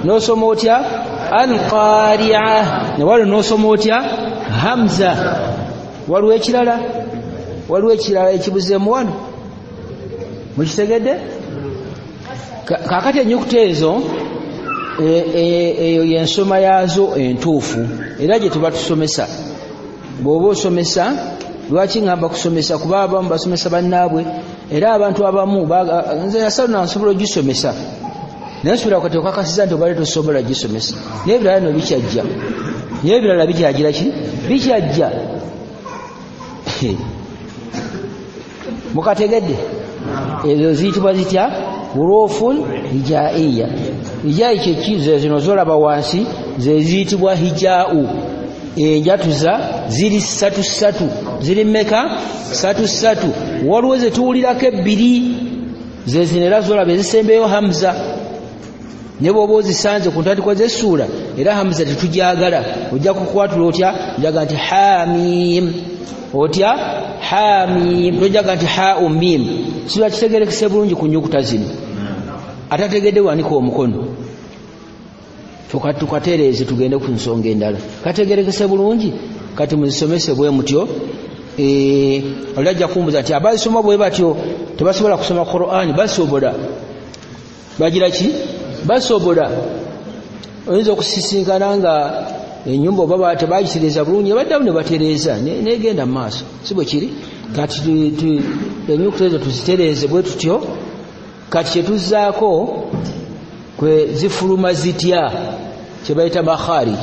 Nosoma otya alqaria newalo nosoma otya? Hamza. Waliwo ekirala? Waliwo ekirala ekibuzeemu wano? Mukitegedde? Kakati enyukuta ezo eyo yensoma yaazo entuufu era gye tuba tusomesa. Bw'oba osomesa lwaki ŋŋamba kusomesa? Kuba abamu basomesa bannaabwe era abantu abamu nze yasalo nsobola ogisomesa naye nsobola kati okakasiza nti obale tosobola gisomesa. Naye ebirala no bikyajja. Naye ebirala bikyagira ki? Bikyajja. Mukategedde. Ezo ziyitibwa zitya? Huruful hijaiya. Hijai kyeki ze zino zolaba wansi ze ziyitibwa hijau. Enjatuza ziri satu satu. Ziri mmeka? Satu satu. Waliwo zetuwulirako ebbiri. Ze zino era zolaba ezisembeyo hamza ne bwoba ozisanze ku ntandikwa zessuula era hamza tetujagala ojja kukwatula otya? Njaga nti hamim. Otya? Hamim. Tojaga nti hau mim. Siba kitegerekese bulungi ku nyukuta zino. Atategedde wanika omukono. Tukatereeze tugende ku nsonga endala. Kategerekese bulungi? Kati muzisomese bwe mutyo. Oli ajja kumbuza nti abazisoma bwe batyo tebasobola kusoma qurani basobola. Bagira ki basobola. Oyinza okusisinkana nga enyumba oba tebagitereeza bulungi baddamu ne batereeza negenda mu maaso. Si bwe kiri? Kati enyukuta ezo tuzitereeze bwe tutyo. Kati kyetuzzaako kwe zifuluma zitya? Kyebayita makharij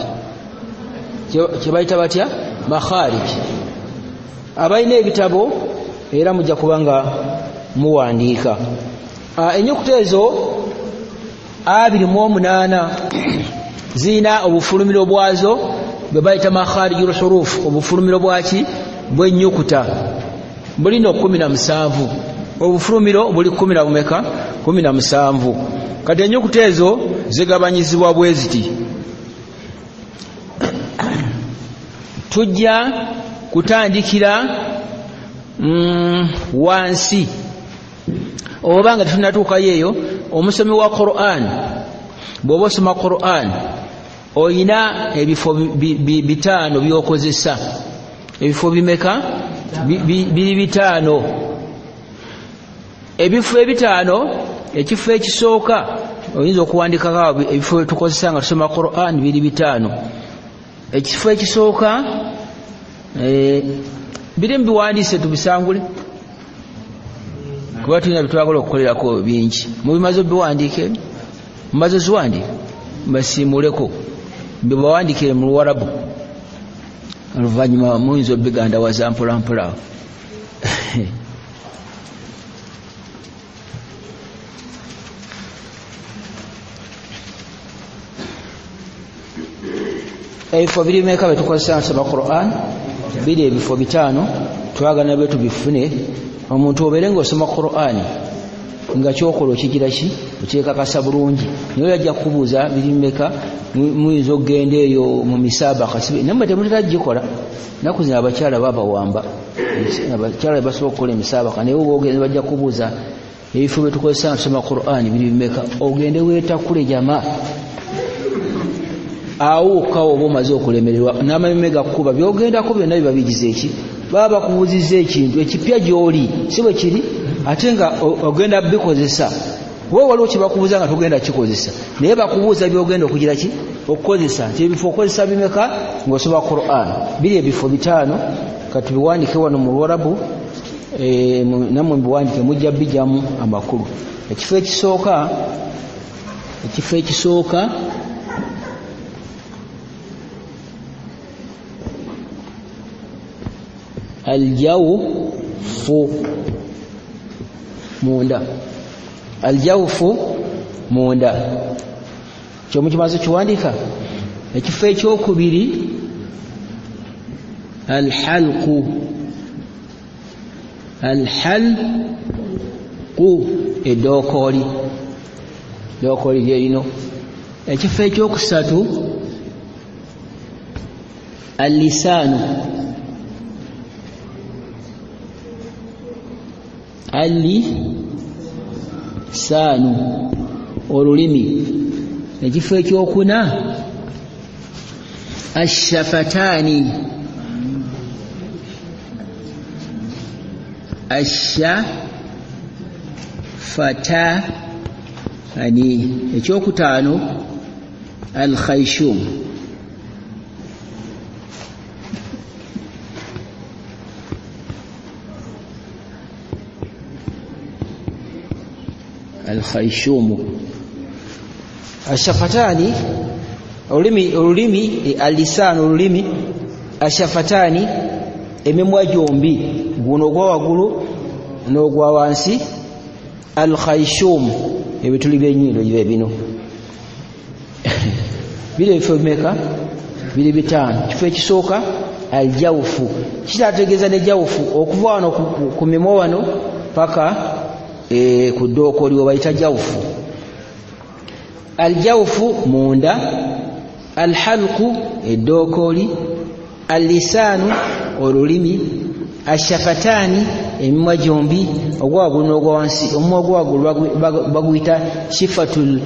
kyebayita batya? Makharij abalina ebitabo era mujja kuba nga muwandiika. Enyukuta ezo abiri mu omunaana zirina obufulumiro bwazo bwe bayita makharijul huruf. Obufulumiro bwaki bwenyukuta bulina kumi na musanvu. Obufulumiro buli kumi na bumeka? Kumi na musanvu. Kati enyukuta ezo zigabanyizibwa bwe ziti? Tujja kutandikira mm, wansi oba nga tetunatuukayo eyo omusomi wa quran bw'oba osoma quran oyina ebifo bitaano byokozesa. Ebifo bimeka? Biri bitaano. Ebifo ebitaano ekifo ekisooka oyinza okuwandikako ebifo byetukozesa nga tusoma quran biri bitaano. Ekifo ekisooka biri mubiwandiise tubisangule kuba tulina bitwagala okukolerako bingi. Mubimaze obiwandiike mumaze ziwandiika mbasiimuleko. Mbibawandikire mu luwarabu. Oluvanyuma muyinza obigandawaza mpolampola ebifo birimeka betukozesa nsoma quran biri ebifo bitaano twagala nabyo tubifune omuntu obeere ngaosoma quran nga kyokola okigira ki? Okyekakasa bulungi. Naye yajja kukubuuza birimeka muyinza okugenda eyo mu misabaka naye temutera gikola naku zino abakyala babawamba abakyala basobola okukola emisabaka naye oba ogenze bajja kubuuza ebifo byetukozesa nsoma quran biri bimeka ogende weetakule jama. Awuuka oba omaze okulemererwa n'amameme gakuba byogendako byonna biba bigize eki baba bakubuuziza ekintu ekipya gy'oli si bwe kiri? Ate nga ogenda bikozesa. We waliwo kyebakubuuza nga togenda kikozesa. Naye bakubuuza byogenda okugira ki? Okukozesa. Nti ebifo okozesa bimeka? Ngaosoma quran. Biri ebifo bitaano katubiwandike wano mu lwarabu nammwe mubiwandike mujja bijjamu amakulu. Ekifo ekisooka ekifo ekisooka aljawfu munda aljawfu munda kyomukimaze kiwandika ekifo ekyokubiri alhalqu. Alhalqu eddookooli. Ddookooli lyerino. Ekifo ekyokusatu allisaanu allisaanu olulimi ekifo ekyokuna ashafataani ashafataani ekyokutaano alkhaishum alkhaishumu ashafatani olulimi olulimi alisaanu olulimi ashafatani emimwa gyombi guno ogwa waggulu n'ogwa wansi alkhaishum ebituli byenyindo bibe bino biri ebifo bimeka? Biri bitaano. Kifo ekisooka aljawufu kitategeeza ne jawufu okuva wano ku mimwa wano paka ku ddookoli we bayita jawufu aljawufu munda alhalqu eddookoli allisaanu olulimi ashafataani emimwa gyombi ogwa waggulu n'ogwa wansi omumwa ogwa waggulu baguyita shifatul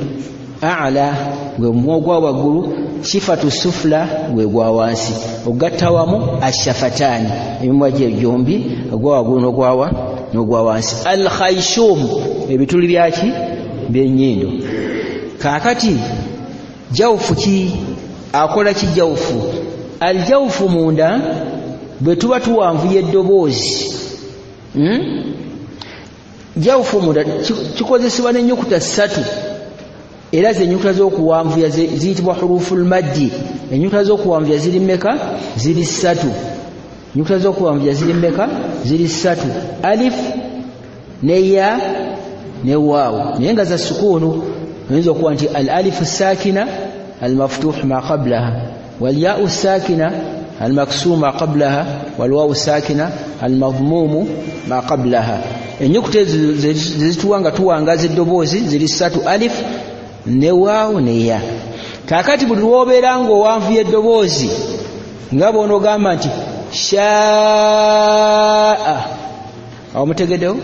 ala gwe mumwa ogwa waggulu shifatu sufula gwe gwa wansi. Ogatta wamu ashafataani emimwa gye gyombi ogwa waggulu n'ogwawa n'ogwa wansi. Alkhaishum ebituli byaki? Byenyindo kaakati jawufu ki? Akola ki jawufu? Aljawufu munda bwe tuba tuwanvuya eddoboozi hmm? jawufu munda kikozesebwa n'ennyukuta ssatu era zenyukuta z'okuwanvuya ziyitibwa hurufu lmaddi enyukuta z'okuwanvuya ziri mmeka? Ziri ssatu. Enyukuta z'okuwanvuya ziri mmeka? Ziri ssatu. Alif ne ya ne waawu naye nga za sukuunu oyinza okuba nti al alifu sakina almaftuhu ma qablaha. Walyau sakina almaksumu ma qablaha. Walwawu sakina almadhmumu ma qablaha. Enyukuta ezo zezituwa nga tuwangaza eddoboozi ziri ssatu. Alif ne waawu ne ya. Kaakati buli lwobeera ngaowanvuya eddoboozi nga bonaogamba nti shaa awo mutegeddewo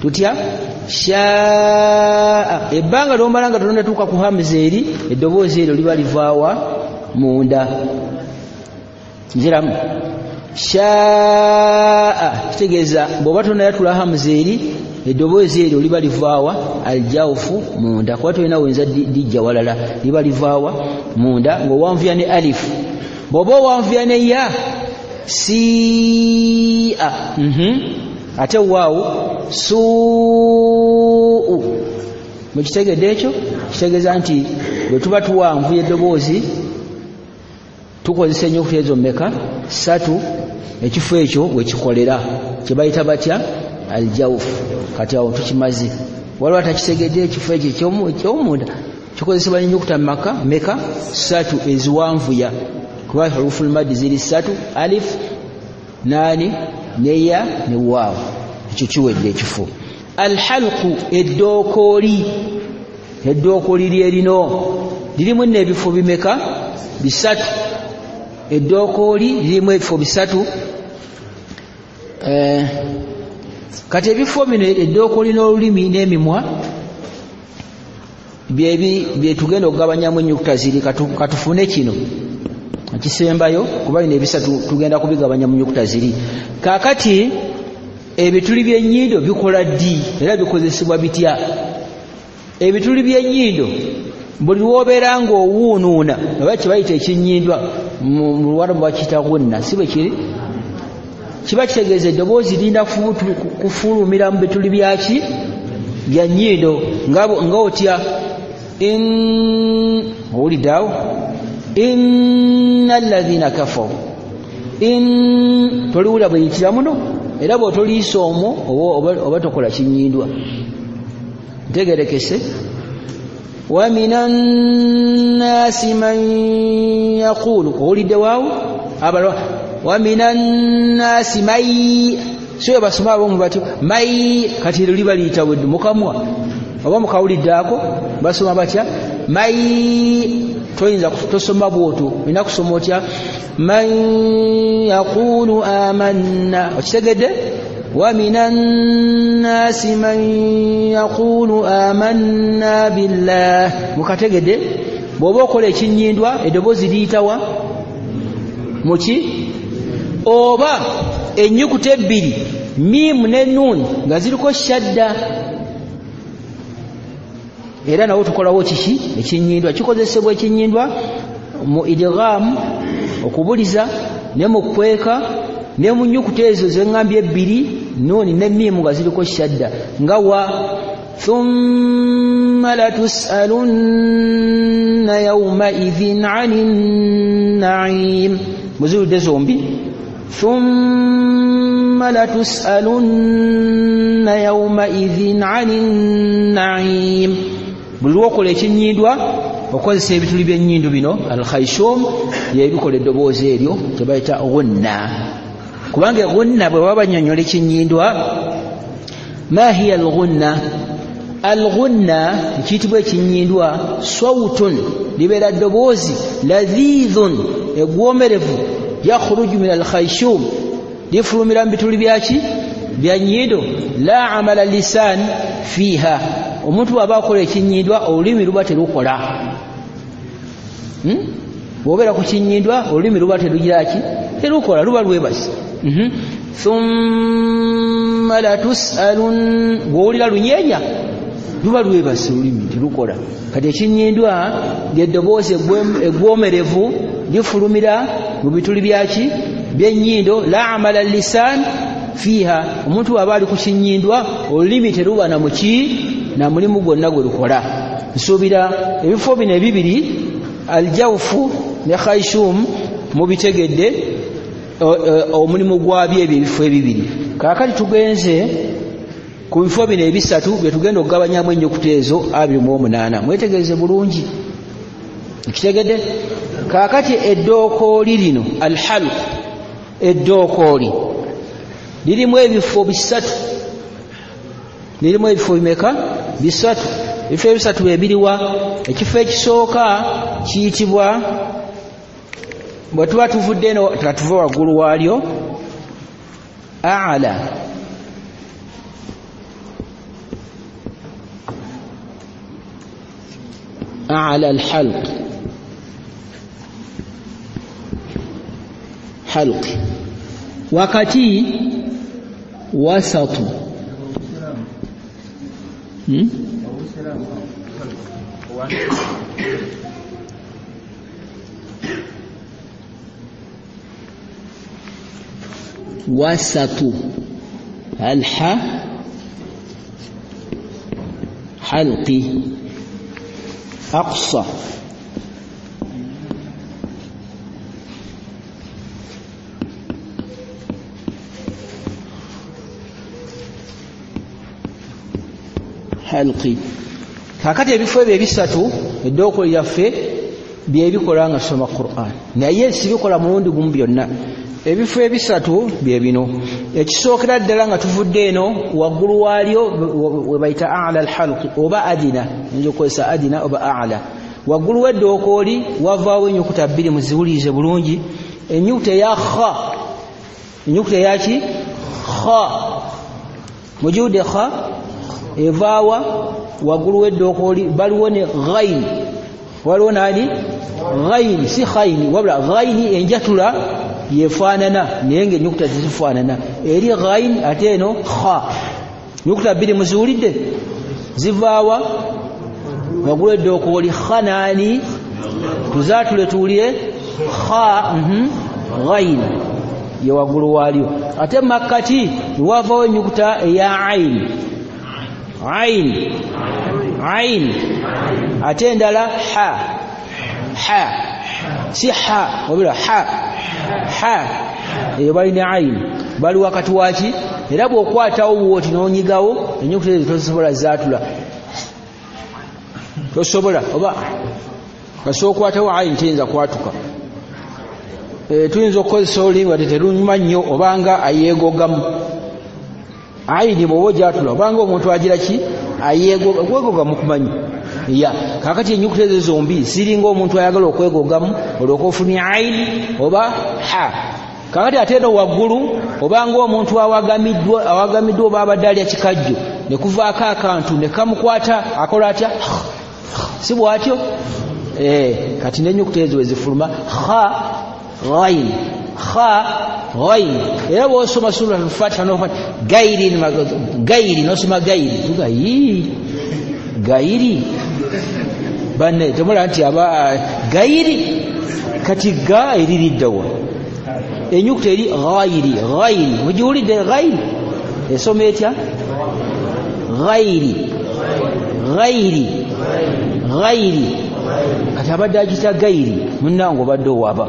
tutya shaa ebbanga lyomala nga tonatuuka ku hamuza eri eddoboozi eryo liba livaawa munda. Nziramu shaa kitegeeza bw'oba tonayatula hamuza eri eddoboozi eryo liba livaawa aljawufu munda kuba tolina wenza lijja walala liba livaawa munda ng'owanvuya ne alifu bw'oba owanvuya ne ya siia ate waawu suu. Mukitegedde ekyo? Kitegeeza nti bwe tuba tuwanvuya eddoboozi tukozesa ennyukuta ezo mmeka? Ssatu ekifo ekyo wekikolera kye bayita batya aljawufu kati awo tukimaze. Waliwo atakitegedde ekifo ekyo ekyomunda kikozesebwa n'ennyukuta maka meka ssatu eziwanvuya kuba hurufulmadi ziri ssatu alif naani neya ne waawu ekyo kiwedde ekifo. Alhalqu eddookooli. Eddookooli lyerino lirimu n'ebifo bimeka bisatu. Eddookooli lirimu ebifo bisatu kati ebifo bino eddookooli n'olulimi n'emimwa byetugenda okugabanyamu ennyukuta ziri katufune kino kisembayo kuba bino ebisatu tugenda kubigabanya mu nyukuta ziri kaakati ebituli by'ennyindo bikola ddi era bikozesebwa bitya ebituli by'ennyindo buli lwobeera ng'owuunuuna oba kibayita ekinnyindwa mu luwalamu bakiyita gunna si bwe kiri kiba kitegeeza eddoboozi linda kufulumira mu bituli byaki bya nnyindo nga otya owuliddeawo inna alladhina kafaru in toliwulira bweyitira muno era bwotoliisa omwo oba, oba, oba tokola kinyindwa ntegerekese ومن الناس من يقول owulidde waawo abalwa ومن الناس من so basoma abomu batyo mai kati ero liba liyita bwedde mukamwa oba mukawuliddeako basoma batya mai toyinza tosoma bwoto olina kusoma otya man yaqulu amanna okitegedde ومن الناس من يقول آمنا بالله mukategedde bw'oba okola ekinyindwa eddoboozi liyitawa muki oba ennyukuta ebbiri miimu ne nuuni nga ziriko shadda. Era nawo tukolawo kiki? Ekinyindwa. Kikozesebwa ekinyindwa mu idgham okubuliza ne mu kweka ne mu nnyukuta ezo zeŋŋambye ebbiri nuuni ne miimu nga ziriko shadda. Nga wa thumma latusalunna yaumaidhin ani nnaim muzirudde zombi thumma latusalunna yaumaidhin ani nnaim buli lwokola ekinyindwa okozesa ebituli by'ennyindo bino alkhaishum yebikola eddoboozi eryo kyebayita ghunna. Kubanga eghunna bwe baba banyonyola ekinyindwa ma hiya alghunna? Alghunna ekiyitibwa ekinyindwa sawtun libeera ddoboozi ladhiidhun egwomerevu yakhruju min alkhaishum lifulumira mu bituli byaki bya nyindo la amala lisan fiiha omuntu bw'aba akola ekinyindwa olulimi luba terukola bw'obeera ku kinyindwa olulimi luba terugiraki terukola luba lwebasi thumma latusalun bw'owulira lunyeenya luba lwebasi olulimi terukola kati ekinyindwa lyeddoboozi eggwomerevu lifulumira mu bituli byaki byennyindo la amala lisan fiiha. Omuntu waba ali ku kinyindwa olulimi teruba namuki na mulimu gwonna gwe lukola. Nsuubira ebifo bino ebibiri aljawfu ne khaishum mubitegedde omulimu gwabyo ebyo ebifo ebibiri. Kaakati tugenze ku bifo bino ebisatu bye tugenda okugabanyamu ennyukuta ezo abiri mu omunaana mwetegereze bulungi. Ekitegedde kaakati eddookooli lino alhalu eddookooli lirimu ebifo bisatu. Lirimu ebifo bimeka? Bisatu. Ebifo ebisatu bebiriwa ekifo ekisooka kiyitibwa bwe tuba tuvudde eno tatuve waggulu waalyo ala أعلى الحلق. حلق. وقتي وسط. وسط. الح حلقي. أقصى halqi kakati ebifo ebyo ebisatu eddooko lyaffe byebikola nga soma quran naye sibikola mulundi gumu byonna ebifo ebisatu bye bino. Ekisookera ddala nga tuvudde eno waggulu waalyo webayita ala alhalqi oba adina nyinza okukozesa adina oba ala. Waggulu weddookooli wavaawo enyukuta bbiri muziwulirize bulungi. Enyukuta eya kha enyukuta eyaki kha. Mujude kha evaawa waggulu weddookooli baliwo ne ghaini waliwo naani? Ghaini si khaini wabula ghaini enjatula yefaanana naye ngaenyukuta tezifaanana eri ghain ate eno kha. Nyukuta bbiri muziwulidde zivaawa waggulu eddookooli kha naani. Tuzaatule tuwulire kha ghain ye waggulu waalyo. Ate makkati niwavaawo enyukuta eya aini ain ain ate endala ha ha. Si ha wabula ha ha eyo balina ayini bali wakati waki era bw'okwatawo bwoti n'onyigawo enyukuta ezo tosobola zaatula. Tosobola oba? Kasookwatawo ayini teyinza kwatuka. Tuyinza okukozesa olulimi wadde teruluma nnyo obanga ayeegogamu. Ayini bwoba ogyatula obanga omuntu agira ki? Ayeegoga mukumanyi ya kakati enyukuta ezo zombi ziringa omuntu ayagala okwegogamu olwoka ofunye ayini oba ha. Kakati ate eno waggulu obanga omuntu awagamiddwa oba abadde alya kikajjo ne kuvaako akantu ne kamukwata akola atya? Si bwatyo? Kati nenyukuta ezo wezifuluma ha ghain ha ghain era bwosoma sura lfatiha nofati gairi gairi nosoma gairi tuga yi gairi banne temula nti aba gairi kati ga eririddawa enyukuta eri ghairi ghairi mugiwulidde ghairi esoma etya? Ghairi ghairi ghairi kati abadde agita gairi munange obadde owaba.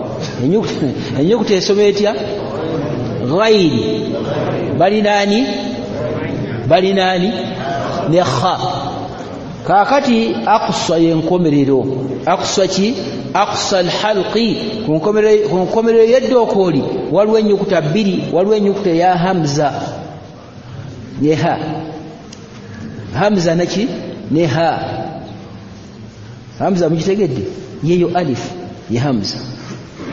Enyukuta esoma etya? Ghairi balinaani balinaani ne kha kakati aqsa yenkomerero. Aqsa ki? Aqsa alhalqi. Ku nkomerero yeddokooli waliwo enyukuta bbiri waliwo enyukuta ya hamza. Ne ha. Hamza naki ne ha. Hamza mugitegedde yeyo alifu ye hamza.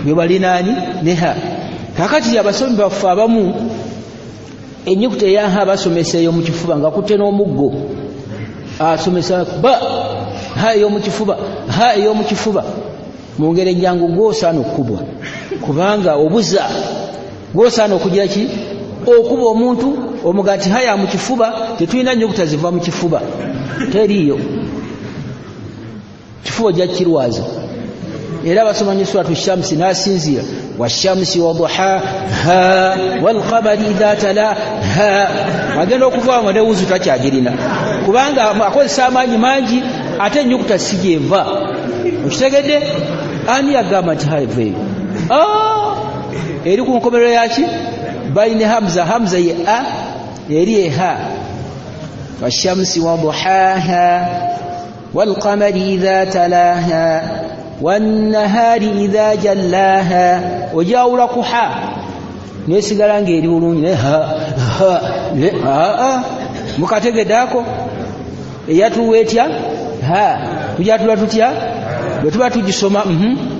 Bwe balinaani ne ha. Kakati abasomi baffe abamu enyukuta eya ha basomesa eyo mu kifuba nga kutte n'omuggo asomesa ba ha ey'omukifuba ha ey'omukifuba mu ngeri ennyangu gwosaana okukubwa. Kubanga obuza gwosaana okugira ki? Okuba omuntu omuga nti haya mu kifuba tetulina nyukuta ziva mu kifuba. Teriiyo. Kifuba ojja kirwaza era basoma suratu shamsi nasinzira washamsi waduhaha walqamari idha talaha agenda okuvaamu nga newuzu takyagirina kubanga akozesa amaanyi mangi ate nyukuta sigeva okitegedde ani yagamba nti haiva eyo eri ku nkomerero yaki baine hamza hamza ye a eri ye ha. Washamsi waduhaha walqamari idha talaha والنهار إذا جلاها. وجاءوا لقحا نيسي قالان جيري ولوني. ها ها ها ها. مكاتك داكو ياتو ويتيا. ها. تجاتو لاتوتيا لتباتو جسوما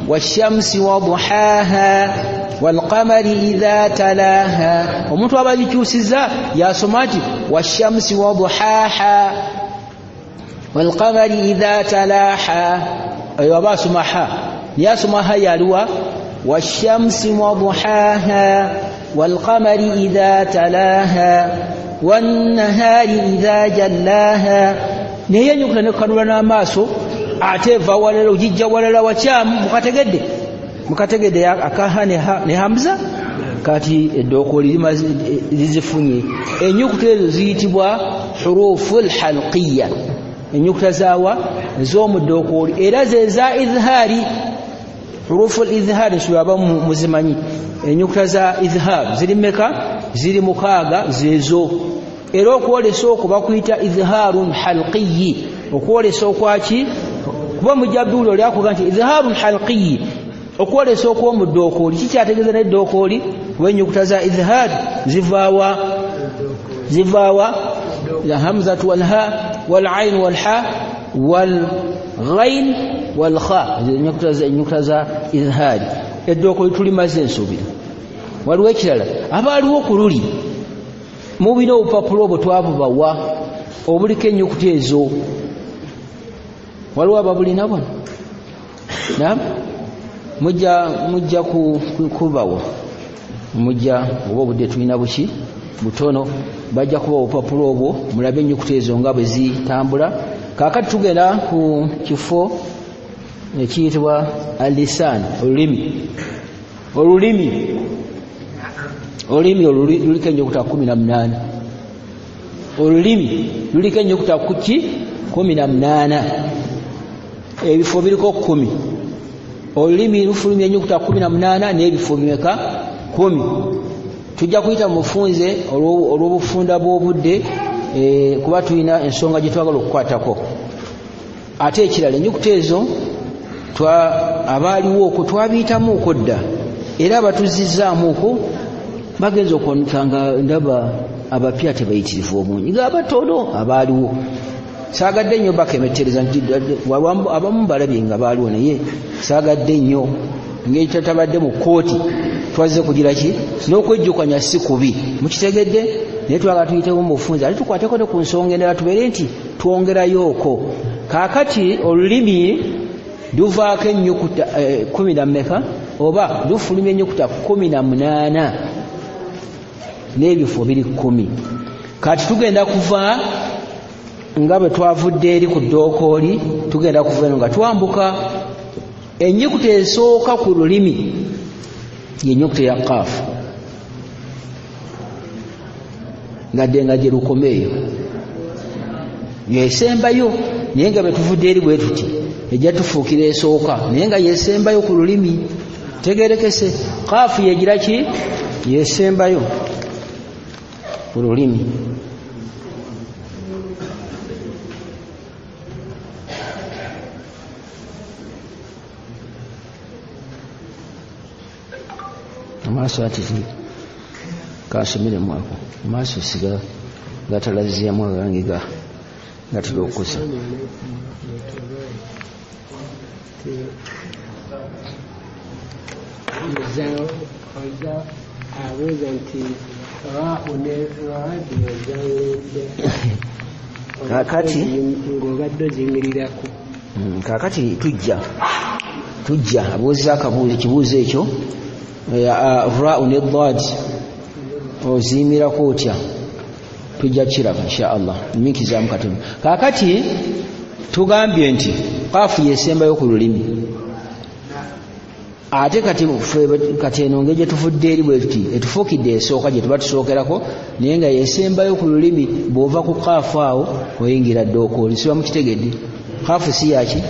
والشمس وضحاها. والقمر إذا تلاها. ومتوا بجيكو سيزا يا سماتي والشمس وضحاها. والقمر إذا تلاها. ايوا با سمحا يا سمحا يا روا والشمس وضحاها والقمر إذا تلاها والنهار إذا جلاها. نيه نكن كنونا ماسو. اتيفا ولا لو جيجا ولا لا وشام مكتغد مكتغد يا اكهاني ها ني حمزه kati edoko lizifunye enyukutezo ziyitibwa huruful halqiyya enyukuta zaawa ez'omuddookoli era ze za idhaari hurufu lidhaari nsubaba muzimanyi. Enyukuta za idhaar ziri meka ziri mukaaga zezo era okwolesa okwo bakuyita idhaarun halqiyi okwolesa okwaki kuba mujabbiwuli oli akuga nti idhaarun halqiyi okwolesa okw'omuddookoli kikyategeeza neddookoli kuba enyukuta za idhaar zivaawa zivaawa hamzatu walha walain walha walghain walkha enyukuta za idhaari eddookoli tulimaze ensubira waliwo ekirala abaaliwo ku luli mubina obupapula obwo twabubawa obuliko ennyukuta ezo waliwo ababulina bwano nam mujja mujja kubawa mujja oba obudde tulina buki butono bajja kuba obupapula obwo mulabe ennyukuta ezo nga bwe zitambula. Kaakati tugenda ku kifo ekiyitibwa alisan olulimi. Olulimi. Olulimi luliko ennyukuta kumi na munaana. Olulimi luliko ennyukuta kuki kumi na munaana. Ebifo biriko kumi. Olulimi lufulumya ennyukuta kumi na munaana n'ebifo bimeka kumi tujja kuyita mufunze olw'obufunda bw'obudde kuba tulina ensonga gye twagala okukwatako. Ate ekirala ennyukuta ezo abaaliwo okwo twabiyitamuuko dda. Era abatuzizaamuuko bagenza okwonika nga ndaba abapya tebayitirivu omunyi nga abatono abaaliwo. Saagadde nnyo bakemettereza nti abamu balabye nga baaliwo naye saagadde nnyo. Ngeri tatabadde mu kooti twazze kugira ki? N'okwejjukanya si kubi. Mukitegedde? Naye twagala tuyitewo mu bufunzi ate tukwateko ne ku nsonga endala tubeere nti twongerayooko kaakati olulimi luvaako ennyukuta kumi na mmeka? Oba lufulumya ennyukuta kumi na munaana? N'ebifo biri kkumi kati tugenda kuva nga bwe twavudde eri ku ddookooli tugenda kuva eno nga twambuka. Ennyukuta esooka ku lulimi yennyukuta ya kaafu ngadde nga gye lukomeeyo yesembayo naye nga bwe tuvudde eri bwe tuti. Ejja tufuukira esooka. Naye nga yesembayo ku lulimi. Tegerekese. Kaafu yegira ki? Yesembayo ku lulimi amaaso ati kasomeremu ako amaaso siga gatalaziyamu agange ga gatera okusa abuuza nti rahu ne raadi ozanledde kakati ng'obadde oziyimirirako kakati tujja tujja. Abuuza ekibuuzo ekyo rau ne dad oziyimirako otya tujja kiraba insha allah. Nyikizamu katono kakati tugambye nti kaafu yesembayo ku lulimi. Ate kati eno ngeri gyetuvudde eri bwe tuti etufuukidde esooka gye tuba tusookerako naye nga yesembayo ku lulimi bw'ova ku kaafu awo oyingira ddookooli siba mukitegedde. Kaafu si yaki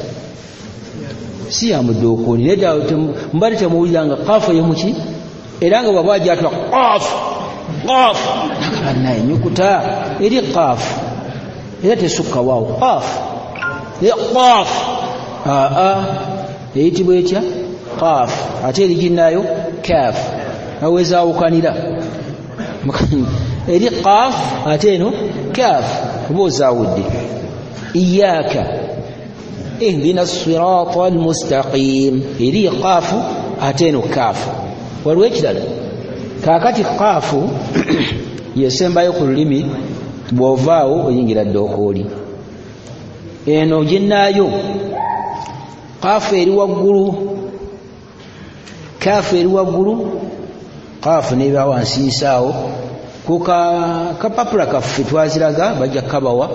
si ya mudookooli naye mubadde temuwulira nga kaafu eyomuki era nga bwaba gyatula kaafu kaafu naye nyukuta eri kaafu era tesukka waawo kaafu kaafu aa eyitibwa etya kaafu ate eri ginnayo kaafu awezaawukanira eri kaafu ate eno kaafu oba ozaawudde iyaaka ihdina sirata almustaqim. Eri kaafu ate eno kaafu. Waliwo ekirala. Kaakati kaafu yesembayo ku lulimi bw'ovaawo oyingira ddookooli eno ginnaayo kaafu eri waggulu kaafu eri waggulu kaafu neba wansiisaawo ku kapapula kaffe twaziraga bajja kukabawa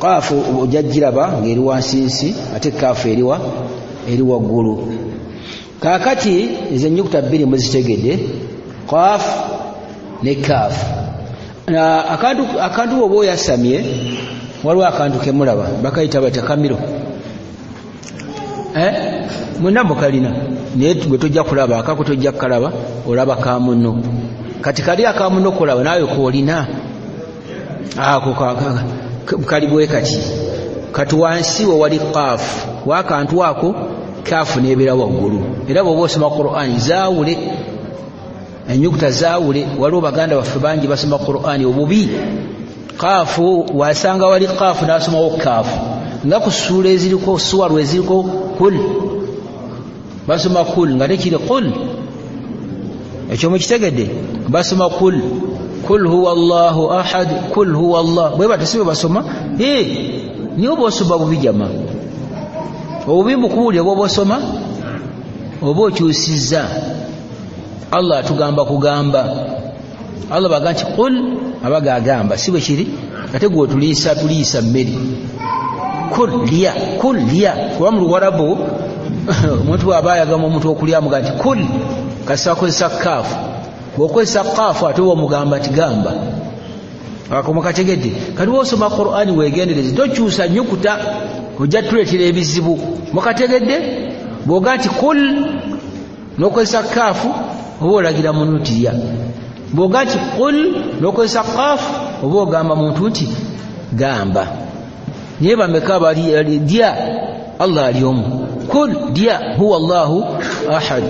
kaafu ojja giraba ng'eri wansinsi ate kaafu eriwa eri waggulu. Kaakati ezo ennyukuta bbiri muzitegedde kaafu ne kaafu akantu bwoba oyasamye waliwo akantu kemulaba bakayita batya kamiro? Mwena mukalina naye bwe tojja kulaba akako tojja kukalaba olaba kamuno kati kali akamuno kolaba naawe koolina ako kali bwe kati? Kati wansi we wali kaafu. Wakantu ako kaafu nebeera waggulu. Era bwoba osoma qurani zaawule enyukuta zaawule waliwo baganda baffe bangi basoma qurani obubi. Kaafu wasanga wali kaafu nasomawo kaafu. Nga ku ssuula eziriko suwaru eziriko kul. Basoma kul nga tekiri kul. Ekyo mukitegedde basoma kul kul huwa llahu ahad kul huwa llah bwe batasibe basoma niye oba osoma bubi jama? Obubi mukuwulira bwoba osoma oba okyusizza? Allah atugamba kugamba. Allah baga nti kul abaga agamba si bwe kiri ate gwe otuliisa tuliisa mmere. Kul lya kul lya kuba mu luwarabu omuntu waba ayagamba omuntu okulyamuga nti kul kasita akozesa kaafu bwokozesa kaafu ate wamugamba ti gamba. Akamukategedde kati woosoma qurani wegendereze tokyusa nyukuta ojja tuleetera ebizibu. Mukategedde bwoga nti kul nokozesa kaafu oba olagira muntu nti lya bwoga nti qul nokozesa kaafu oba ogamba muntu nti gamba. Naye bameka lya allah ali omu. Kul lya huwa llahu ahad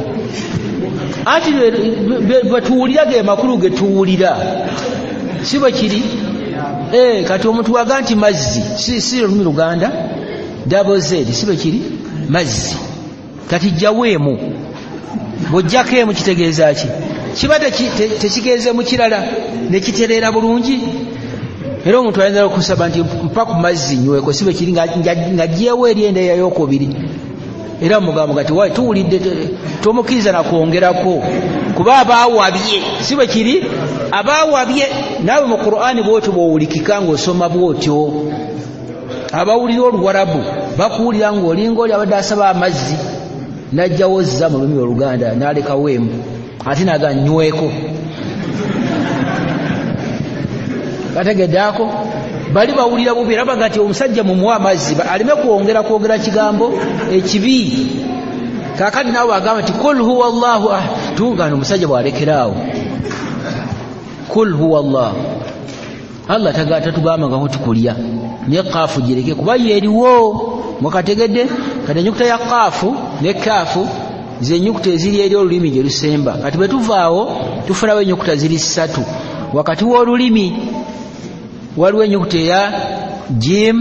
anti bwetuwulira ge makulu getuwulira si bwe kiri? Eh, kati omuntu waga nti mazzi si, lulumi luganda? Z si bwe kiri? Mazzi. Kati jjaweemu bw'ojjako emu kitegeeza ki? Kiba tekigenze mu kirala ne kitereera bulungi? Era omuntu ayinza okusaba nti mpa ku mazzi nyweko si bwe kiri nga jjeewo eri endeeya y'okubiri era mugamba gati wayi tuwulidde tomukkiriza nakwongerako kuba abaawabye si bwe kiri? Abaawabye naawe mu qur'ani bwotyo bwowulikika ng'osoma bwotyo. Abawulira oluwarabu bakuwulira ng'olinga oli abadde asaba amazzi najjawo zza mu lulimi oluganda n'alekawo emu ate naga nyweko bategeddeako bali bawulira bubi era baga nti omusajja mumuwa amazzi aleme kwongera kwogera kigambo ekibi. Kakati naawe bagamba nti kul huwa llahu tungano omusajja bwalekeraawo kul huwa llah allah tatugambangako tikulya naye kaafu gireke kuba yeeriwo mwakategedde? Kati enyukuta ya kaafu ne kaafu zenyukuta eziri eri olulimi gye lusemba. Kati bwe tuvaawo tufunawo enyukuta ziri ssatu. Wakati w'olulimi waliwo enyukuta eya jim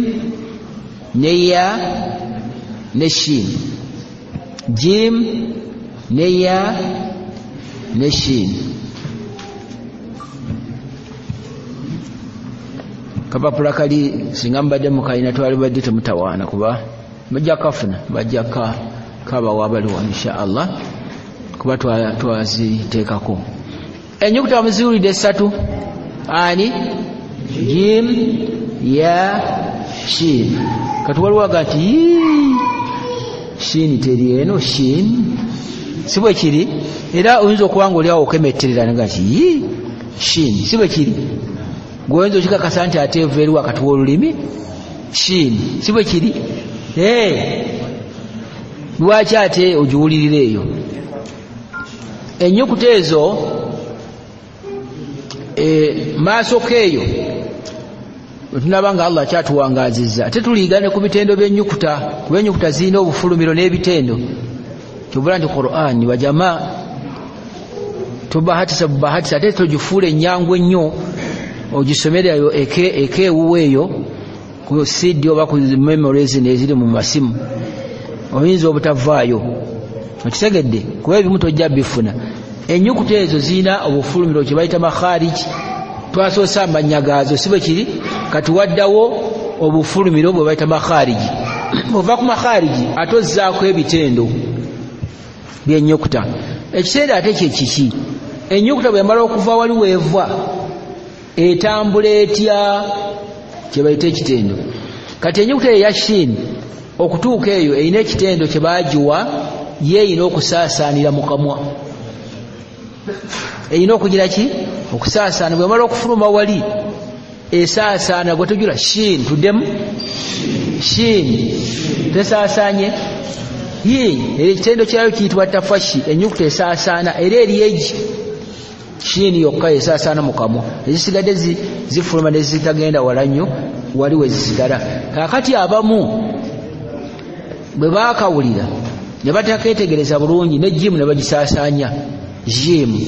neya ne shin. Jim neya ne shin. Kapapula kali singa mubadde mukalina twalibadde temutawaana kuba bajja kafuna bajja kabawa baliwo insha allah kuba twaziteekako. Enyukuta muziwulidde essatu. Ani jim ya shin. Kati waliwo aga nti shin teri eno shin. Si bwe kiri era oyinza okuba nga oliawo okemetterera nga nti shin. Si bwe kiri gweoyinza okikakasa nti ate eva eri wakati w'olulimi shin. Si bwe kiri lwaki ate ogiwulirira eyo? Ennyukuta ezo maaso keeyo wetunaba nga allah kyatuwangazizza ate tuliigane ku bitendo by'ennyukuta kuba ennyukuta zirina obufulumiro n'ebitendo. Kyobula nti qur'ani wajama tobahatisa bubahatisa ate togifuula ennyangu ennyo ogisomerayo ekeewuwa eyo ku sidi oba ku memories neziri mu masimu. Oyinza obutavaayo. Okitegedde kuba ebimu tojja bifuna. Ennyukuta ezo zirina obufulumiro kye bayita makhariji twasoose amannya gaazo si bwe kiri kati waddawo obufulumiro bwe bayita makhariji ova ku makhariji ate ozzaako ebitendo byennyukuta. Ekitendo ate kye kiki? Ennyukuta bwemala okuva wali weeva etambula etya? Kye bayita ekitendo. Kati ennyukuta eyo eya shin okutuuka eyo erina ekitendo kye baagiwa yeeyina okusaasaanira mu kamwa. Erina okugira ki? Okusaasaana. Bwemala okufuluma wali esaasaana gwe tujula shin tuddemu? Shin. Tesaasaanye ekitendo kyayo kiyitibwa tafashi enyukuta esaasaana era eri egi. Shiini yokka esaasaana mu kamwa. Ezisigadde zifuluma nezitagenda wala nnyo wali we zisigala kaakati abamu bwe baakawulira ne bataketegereza bulungi ne jimu ne bagisaasaanya. Jimu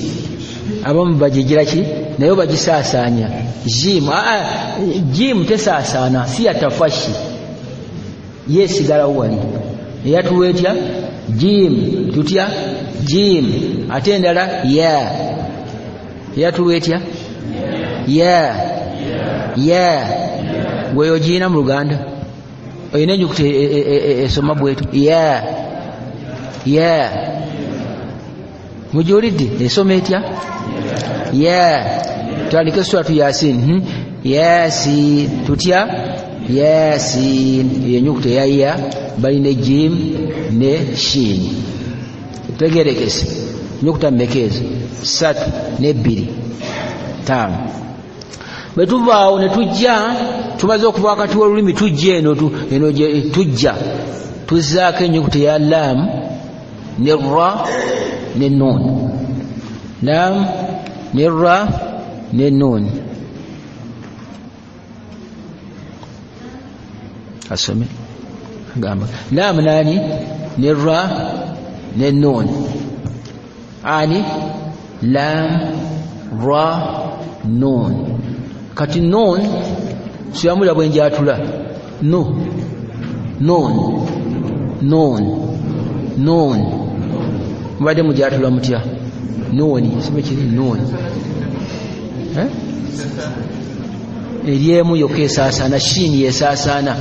abamu bagigira ki naye bagisaasaanya jimu jimu tesaasaana si yatafashi. Yeesigalawo wali. Eyatuwa etya? Jimu tutya? Jimu ate endala? Ya eyatuwa etya? Ya ya gweyo giina mu luganda? Oyina enjukuta esoma bwetu ya ya mugiwulidde esoma etya ya twandike suratu yasin yasi tutya? Yasin. Enyukuta eyaya balina jim ne shin. Tegerekese nyukuta mmekeezo satu nebbiri taano bwe tuvaawo ne tujja tumaze okuva wakati w'olulimi tujja eno eno tujja. Tuzzaako enyukuta eya laamu ne ra ne nun lam ne ra ne nun asome gamba lam nani ne ra ne nun ani lam ra nun kati nun siyamulya bwenjatula nu nun nun nun mubadde mujatula mutya nuni kiri nooni eri eryemu yokka esaasaana shiini yesaasaana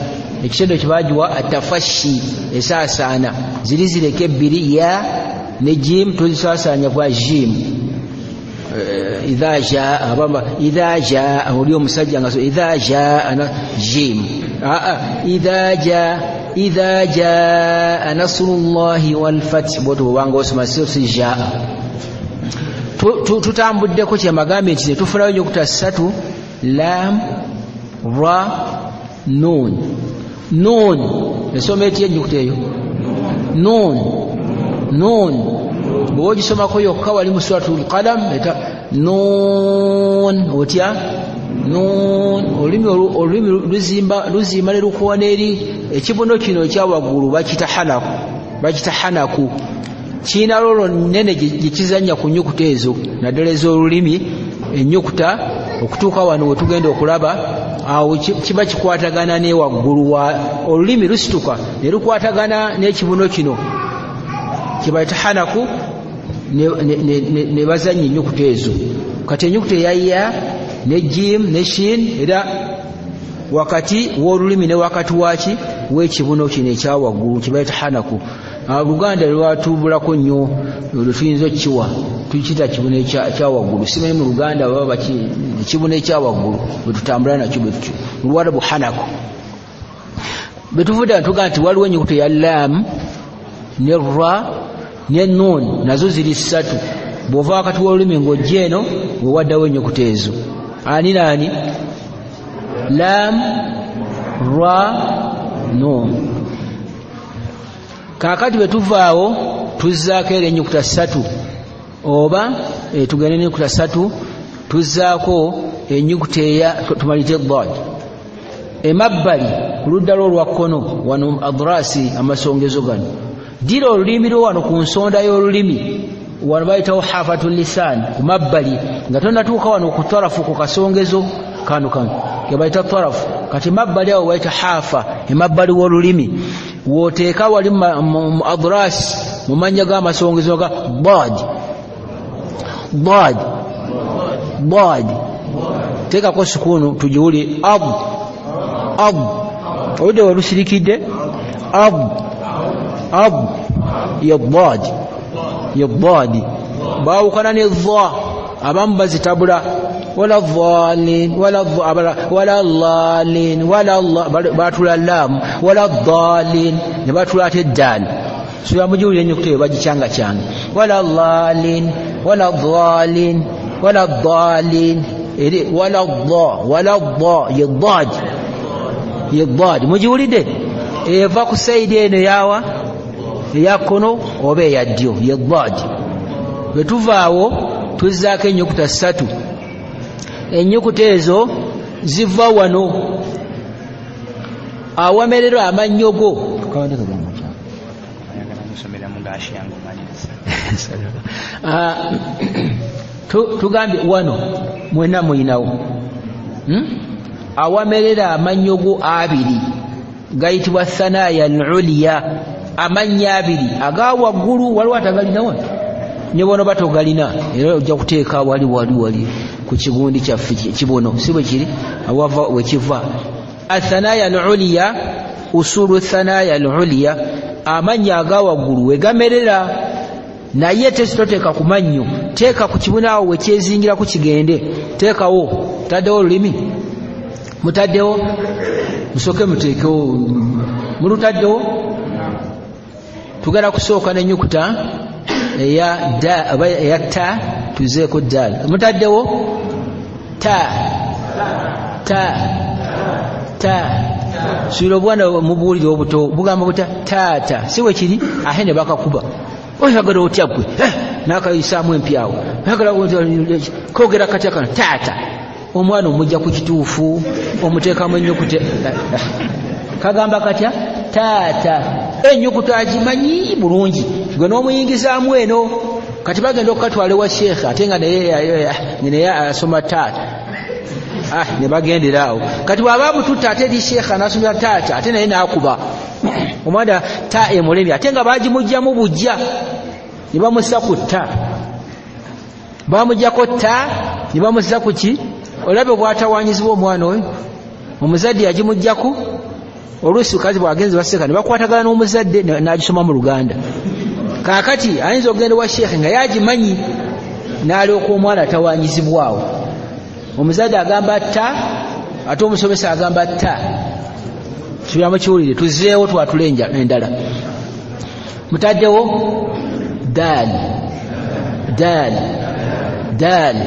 ekitendo kyebagiwa atafashi esaasaana ziri zireka ebbiri ya ne jim tuzisaasaanya kwa jim. Eh, idha jaa oli omusajja nga idha jaa na jim. Aa idha jaa idha jaa nasrullahi walfath bwoto bwobanga osoma so si jaa tutambuddeko kyemagambye nti netufunayo ennyukuta ssatu lam ra nun nun esoma etya ennyukuta eyo? Nun nun bweoba ogisomako yokka wali mu suratul qalam eta nun otya? Nun olulimi olu- olulimi luzimba ne lukoona eri ekibuno kino ekyawaggulu bakita kiina lolo nene gye kizanya ku nnyukuta ezo naddala ez'olulimi ennyukuta okutuuka wano we tugenda okulaba awo ki- kiba kikwatagana ne waggulu wa olulimi lusituka ne lukwatagana n'ekibuno kino. Kibayita hanaku ne- bazanya ennyukuta ezo. Kati ennyukuta eya ya ne jim ne shin era wakati w'olulimi ne wakati waki w'ekibuno kino ekyawaggulu kibayita luganda lwatuubulako nnyo olwo tuyinza okukiwa tukiyita kibuno ekya- ekyawaggulu simanyi mu luganda baba ekibuno ekyawaggulu bwetutambula nakyo bwe tutyo. Mu luwarabu hanaku bwetuvudde tugaa nti waliwo ennyukuta ya laamu ne ra ne nun nazo ziri ssatu. Bw'ova wakati w'olulimi ng'ojja eno wewaddawo ennyukuta ezo. Ani naani lam ra nun kaakati bwe tuvaawo tuzzaako era ennyukuta ssatu oba eh, tugende n'ennyukuta ssatu tuzzaako ennyukuta eya tumalite dad emabbali ku ludda lwo olwa kkono wano adrasi amasongezo gano. Ddira olulimi lwo wano ku nsonda y'olulimi wano bayitawo hafatu lisan ku mabbali nga tonatuuka wano ku tarafu ku kasongezo kano kano ke bayita tarafu. Kati mabbali awo bayita hafa emabbali w'olulimi wooteeka wali mu ma- mu mu adrasi mu mannya g'amasongezo ga dad dad dad teekako sukuunu tugiwulire ab. Ab. Obudde welusirikidde ab. Ab. Yedad yedad baawukana ne dha. Abamu bazitabula wala dhalin wala dha- abala- wala lalin wala la- bal- batula laamu wala dhalin ne batula ate eddaali soya mugiwulira ennyukuta eyo bagicyanga cyanga wala lalin wala dhalin wala dhalin eri wala dha wala dha yedad yedad mugiwulidde eva ku saidi eno yawa eya kkono oba eya ddyo yedad bwe tuvaawo tuzzaako ennyukuta ssatu ennyukuta ezo ziva wano. Awamererwa yange omaliriza Ah, tu- tugambye wano mwena muyinawo. Hmm? awamerera amanyogo abiri. Gayitibwa thanaya luliya amannya abiri. Aga waggulu waliwo atagalina wano ne bono batogalina era ojja kuteeka wali wali wali ku kigundi kyaffe ki- kibono. Si bwe kiri? Awava wekiva athanaya luliya usulu thanaya luliya amannya aga waggulu wegamerera naye tesitoteeka ku mannyo. Teeka ku kibuno awo wekyezingiraku kigende. Teekawo. Taddewo olulimi? Mutaddewo? Musooke muteekewo. Mulutaddewo? Tugenda kusooka oba eya ta tuzeeko daal mutaddewo ta. Ta. Ta. Suira obwana mubuwulire obuto bugamba buta taata. Si bwe kiri ahe ne bakakuba. Oyagala otya gwe Eh, nakayisaamu empyawo kogera katya kano? Taata. Omwana omujja ku kituufu omuteekamu enyukute kagamba katya? Taata. Enyukuta agimanyi bulungi. Gwe n'omuyingizaamu eno kati bagenda okukatwala ewa sheekhe ate nga naye asoma taata. Ah, ne bagendera awo. Kati waba bututta ate eri sheekha nasomera taata ate naye nakuba. Omwana ta emulemi ate nga bagimugjamu bujja ne bamussa ku ta. Bamugjako ta ne bamussa ku ki? Olabe bwatawanyizibwa omwana oyo omuzadde yagimugjako oluusi kazi bwagenze baseka ne bakwatagana n'omuzadde nagisoma mu luganda kakati ayinza okugenda wa sheekhe nga yagimanyi n'alyoka omwana atawanyizibwawo omuzadde agamba ta ate omusomesa agamba ta. Kibyamu kiwulire tuzeewo twatula endala. Mutaddewo daali daali daali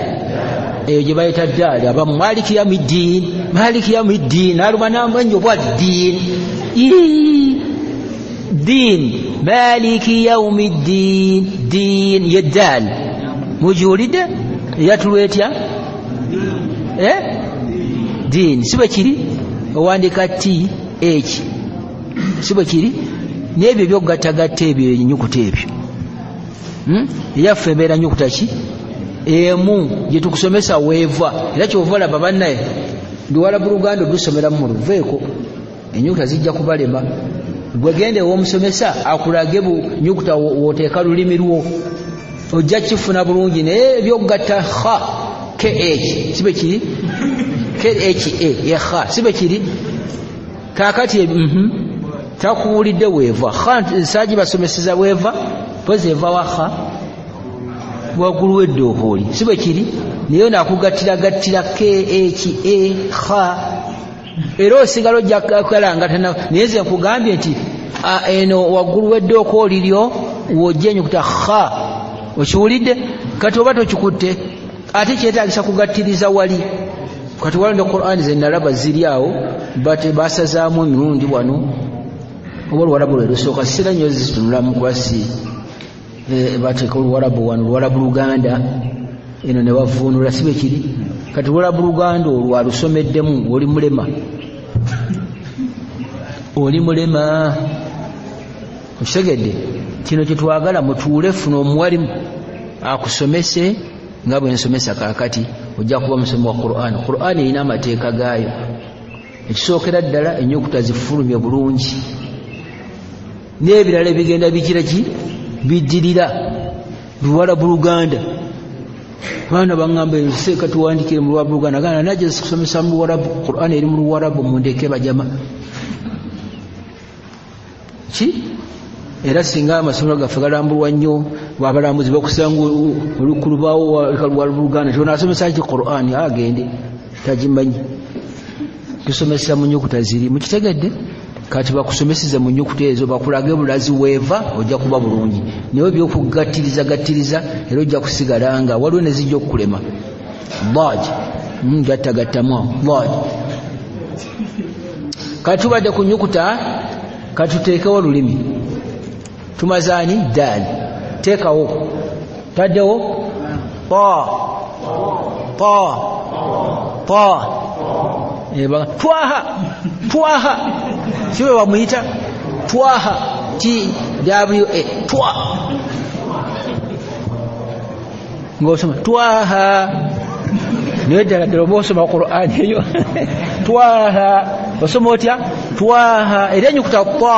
eyo gye bayita daali abamu maliki yamiddiini maliki yamiddiini aluma namanyi obwati diini diini maliki yaumi ddiin diin ye daali mugiwulidde eyatulwa etya eh? diini si bwe kiri owandika ti eki si bwe kiri n'ebyo byokugattagatta ebyo enyukuta ebyo hmm? eyaffe embeera nyukuta ki emu gyetukusomesa weeva era kyova olaba bannaye ndiwalabu luganda odusomeramu mu luveeko enyukuta zijja kubalema gwegende ew'omusomesa akulage bunyukuta woteeka lulimi lwo. Ojja kifuna bulungi naye ebyokugatta ha kh sibe kiri? Kha ye ha sibe kiri? Kakati mm takuwulidde weeva ha sagibasomeseza weeva pozi evawa ha waggulu wedde ohooli sibe kiri? Naye nakugattiragattira khe ha era osigala ojja kalangatana naye nze nkugambye nti eno waggulu wedde okooliryo wojja enyukuta ha okiwulidde? Kati oba tokikutte ate kyetagisa kugattiriza wali. Kati walonda qurani zenalaba ziri awo bate basazaamu emirundi wano oba oluwalabu lwe lusooka sira nnyo zitunulamu kuba si bateeka oluwalabu wano oluwalabu luganda eno ne bavuunula si bwe kiri kati oluwalabu luganda olwo alusomeddemu oli mulema. Oli mulema. Okitegedde kino kyetwagala mutuule funa omuwalimu akusomese nga bwe nsomesa kakati ojja kuba musomi wa qur'an. Qur'an erina amateeka gaayo. Ekisookera ddala enyukuta zifulumye bulungi. N'ebirala ebigenda bigira ki? Biddirira. Luwalabu luganda baana baŋŋamba seeka tuwandikire mu luwalabu luganda gana najja kusomesa mu luwalabu qur'an eri mu luwalabu mundeke bajama. Ki? Era singa amasomero gaffe galambulwa nnyo babalambuzi bakusanga olukulubaawo luganda tionasomesa ki qur'an? Agende tagimanyi. Tusomesa mu nyukuta ziri. Mukitegedde kati bakusomeseze mu nyukuta ezo bakulage bulazi weeva ojja kuba bulungi. Naye byokugattiriza gattiriza era ojja kusigala nga waliwo ne zijja okukulema. Laj gattagattamu laj kati tubadde ku nyukuta katuteekewo lulimi. Tumazaani daali teekawo. Taddewo? Ta ta ta twaha. Twaha siwe bamuyita twaha twa twa ngaosoma twaha naye ddala ddala oba osoma qur'ani eyo twaha osoma otya twaha era enyukuta ta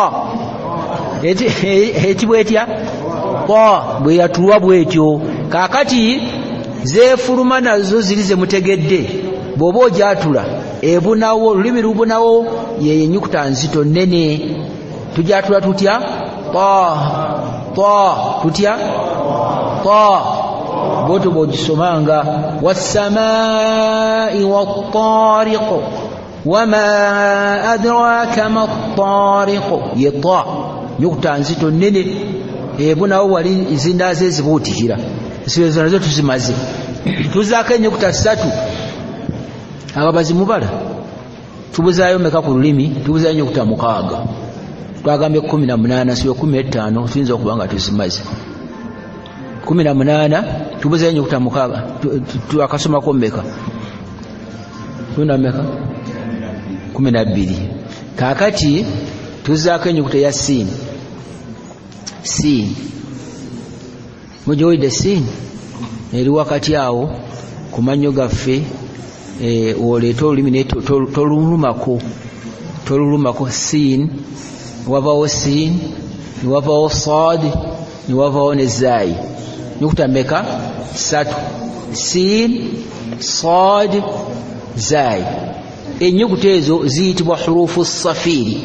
ekibwa etya ta bwe yatulwa bwetyo kakati zeefuluma nazo ziri zemutegedde bw'oba ojatula ebunawo olulimi lubunawo yeyo enyukuta nzito nene tujatula tutya? Ta ta tutya? Ta. Bwotyo bwogisomanga wassamai wattariqu wama adraka mattariqu ye ta nyukuta nzito nene ebunawo wali zindaze ezibuutikira zizo nazo tuzimaze. Tuzaako enyukuta ssatu ababazi mubala tubuzaayo meka ku lulimi tubuzaayo nyukuta mukaaga. Twagambye kumi na munaana siwe kumi etaano tuyinza okuba nga tuzimaze. Kumi na munaana tubuzeyo enyukuta mukaaga Tu- tu- tu- akasomako mmeka? Kumi na mmeka? Kumi na bbiri kaakati tuzaako enyukuta eya siini siini mujowidde siini eri wakati awo ku mannyo gaffe eh, oleeta olulimi naye to- to- tolulumako tolulumako siin wavawo siin niwavawo sad niwavawo ne zaayi nyukuta meka satu siin sad zaayi ennyukuta ezo ziyitibwa hurufu safiiri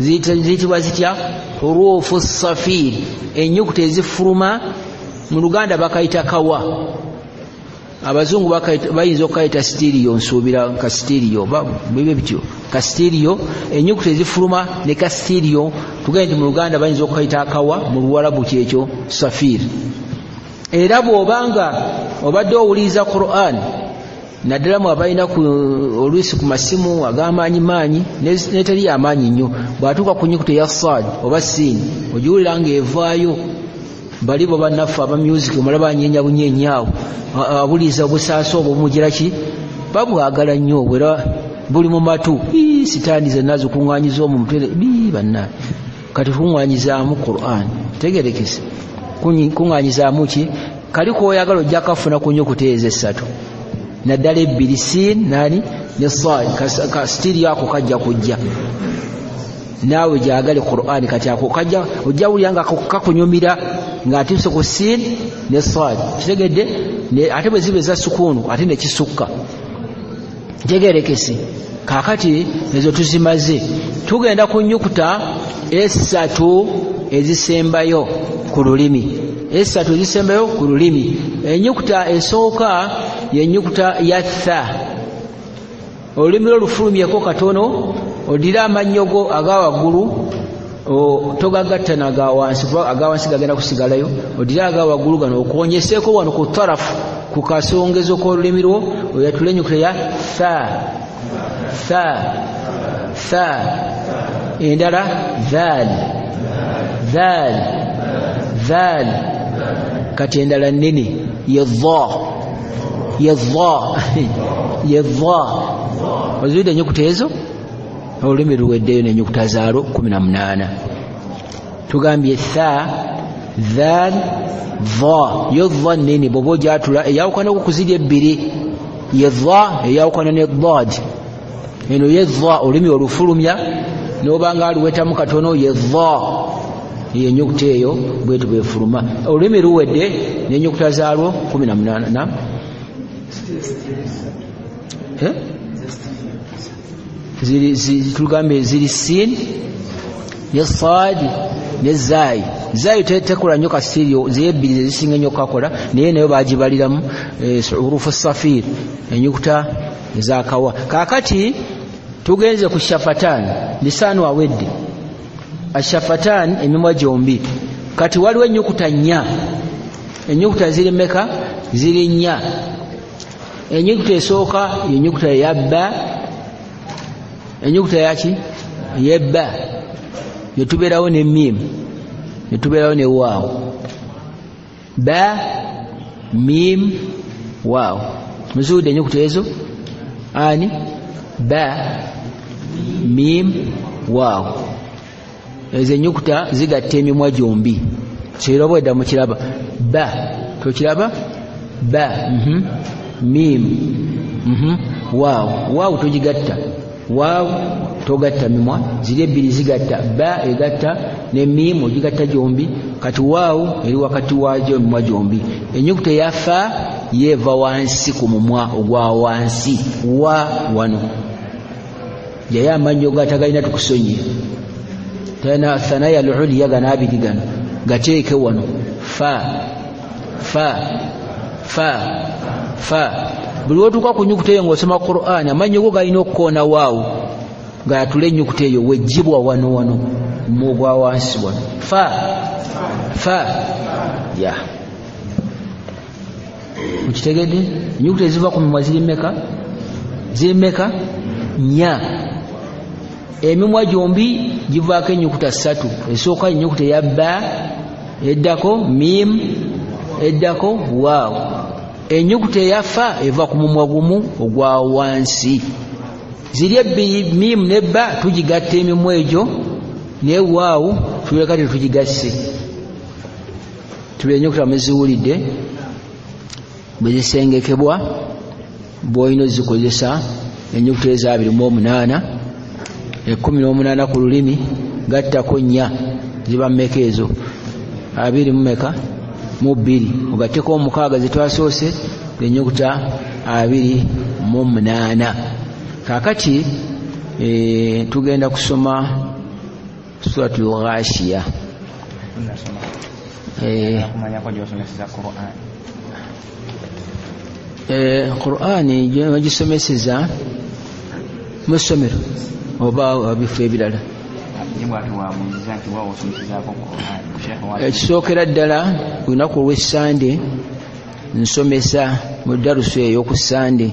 ziyitibwa zitya? Hurufu safiiri ennyukuta ezifuluma mu luganda bakayita kawa abazungu bayinza okukayita sitiriyo nsuubira ka sitiriyo ba- bibe bityo. Ka sitiriyo ennyukuta ezifuluma ne ka sitiriyo tugende nti mu luganda bayinza okukayita akawa mu luwalabu kyekyo safiiri era bw'obanga obadde owuliriza quran naddala mu abalina oluusi ku masimu ag'amaanyi maanyi ne- neteri yamaanyi nnyo bw'atuuka ku nyukuta eya sad oba siini ogiwulira ng'evaayo bali bo bannaffe aba music omulaba anyenya bunyenyaawo abuliriza obusaasa obwo bumugira ki? Babwagala nnyo bwera buli mu matu. Sitaani zenna zikuŋŋanyiza omu mutwe bii banna. Kati kuŋŋanyizaamu quran. Tegerekese. Kuŋŋanyizaamu ki? Kali koyagala ojja kafuna ku nyukuta ezo essatu. Naddala ebbiri siin nani? Ne sad kasitiri ako kajja kujja naawe gyagale quran kati ako kajja ojja wulira nga kakunyumira ng'atuse ku siin ne sad kitegedde ate bwe ziba eza sukuunu ate nekisukka tegerekese kaakati ezo tuzimaze. Tugenda ku nyukuta esatu ezisembayo ku lulimi. Esatu ezisembayo ku lulimi. Enyukuta esooka yenyukuta ya tha. Olulimi lwo lufulumyeko katono odire amannyo go aga waggulu o- togagatta naga wansi kuba aga wansi gagenda kusigalayo odire aga waggulu gano okwonyeseeko wano ku tarafu ku kasongezo k'olulimi lwo oyatule enyukuta ya tha tha tha endala dhaal dhaal dhaal kati endala nnene ye dha ye dha ye dha oziwidde enyukuta ezo olulimi luweddeyo n'enyukuta na munaana tugambye tha dhaal dha. Yo dha nnene bwoba ogyatula eyawukanako ku ziri ebbiri. Ye dha eyawukana ne dad. Eno ye dha olulimi olufulumya nobanga aluwetamu katono ye dha. Eyo enyukuta eyo bwetu bwefuluma. Olulimi luwedde n'enyukuta zaalwo kumi na munaana nam Eh? Ziri tugambe ziri sin ne sad ne zaayi. Zaayi te- tekola nnyo kasitirio ziye ebbiri zezisinga ennyo okukakola naye nayo bagibaliramu eh, hurufu safir enyukuta ezakawa kaakati tugenze ku shafatan lisaanu awedde ashafatan emimwa gyombi. Kati waliwo ennyukuta nnya. Ennyukuta ziri meka ziri nnya. Ennyukuta esooka yennyukuta eyabba ennyukuta yaki yebba netubeerawo ne mimu netubeerawo ne waawo ba mim waawo muzuudde ennyukuta ezo? Ani? Ba mim waawo ezo ennyukuta zigatta emimwa gyombi. Kiraba. Edda mukiraba ba tokiraba ba mim waawo waawo togigatta waawo togatta mimwa ziri ebbiri zigatta. Ba egatta ne mimu ogigatta gyombi. Kati waawo eri wakati waagyo emimwa gyombi. Ennyukuta eyafa yeeva wansi ku mumwa ogwa wansi. Wa wano. Yaye amannyo gatagalina tukusonye tena thanaya luliya gano abiri gano. Gateeke wano. Fa fa fa fa buli wotuuka ku nyukuta eyo ng'osoma qur'ani amannyo go galina okukoona waawo gayatula ennyukuta eyo wejjibwa wano wano mugwa wansi wano. Fa fa ya. Mukitegedde ennyukuta eziva ku mimwa ziri meka ziri meka nya emimwa gyombi givaako ennyukuta ssatu esooka ennyukuta eya ba eddako mim eddako waawu enyukuta eyafa eva ku mumwa gumu ogwa wansi. Ziri ebbiri miimu nebba tugigatta emimwa egyo naye waawu tuleka tetugigasse tuli enyukuta muziwulidde bwe zisengekebwa bwolina ozikozesa enyukuta eza abiri mu omunaana ekumi n'omunaana ku lulimi gattako nnya ziba mmeka ezo. Abiri mumeka mu bbiri. Ogatteko omukaaga zetwasoose enyukuta abiri mu munaana. Kakati e, tugenda kusoma suratul ghashiya Tunasoma. e, kumanyako gyosomeseza quran e, qurani gyebagisomeseza mu ssomero oba bifo ebirala ekisookera ddala ku lunaku olw'essande nsomesa mu dalusu ey'oku sande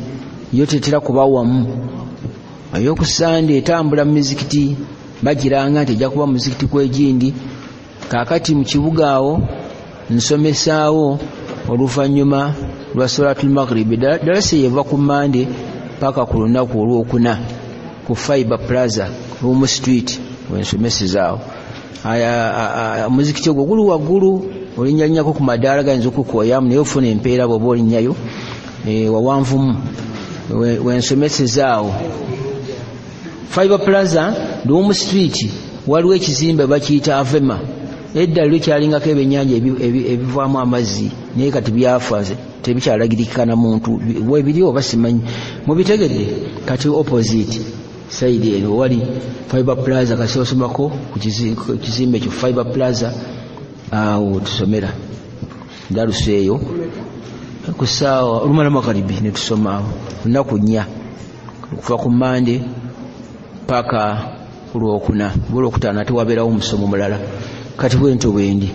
yo tetera kuba wamu. Ey'oku sande etambula mu mizikiti bagiranga nti ejja kuba muzikiti kwegindi kaakati mu kibuga awo nsomesaawo oluvannyuma lwa solatul maghribi dalasa yeva ku mande paka ku lunaku olwokuna ku fiber plaza room street wensomesezaawo Aya- a- a- omuzikiti ogwo guli waggulu olinyanyako ku madaala gayinza okukoyamu naye ofuna empeera bwoba olinnyayo eh, wawanvumu we- wensomesezaawo fiber plaza room street waliwo ekizimbe bakiyita avema. Edda lyo kyalingako ebi- ebivaamu amazzi naye kati byafa tebikyalagirikana muntu. Bi- webiri oba simanyi. Mubitegedde kati opposite saidi eno. Wali fiber plaza kasi osomako ku kizi- ku kizimbe ekyo fiber plaza. Awo tusomera. Dalusu eyo ku saawa olumala magharibi netusoma awo. Lunaku nnya. Okuva ku mande paka ku lwokuna. Olwokutaano ate wabeerawo omusomo mulala. Kati bwento bwendi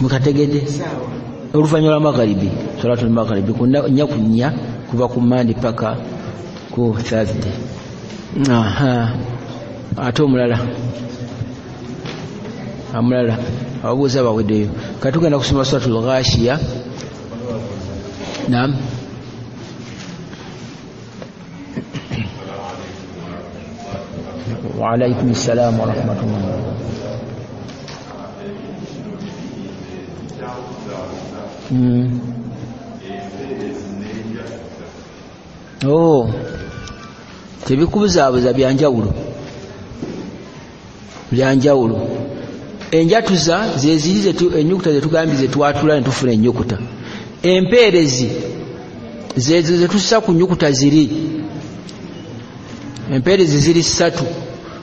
mukategedde oluvannyuma lwa magharibi. Ku nna- nnya ku nnya kuva ku mandi paka ku thursday. Ate omulala? Amulala. Ababuuzi abaweddeyo katugenda kusoma suratul ghashiya nam waalaikum ssalam warahmatullah mm. Tebikubuzaabuza byanjawulo byanjawulo enjatuza zeziri ennyukuta zetugambye zetwatula ne tufuna ennyukuta. Empeerezi zezo zetussa ku nnyukuta ziri. Empeerezi ziri ssatu.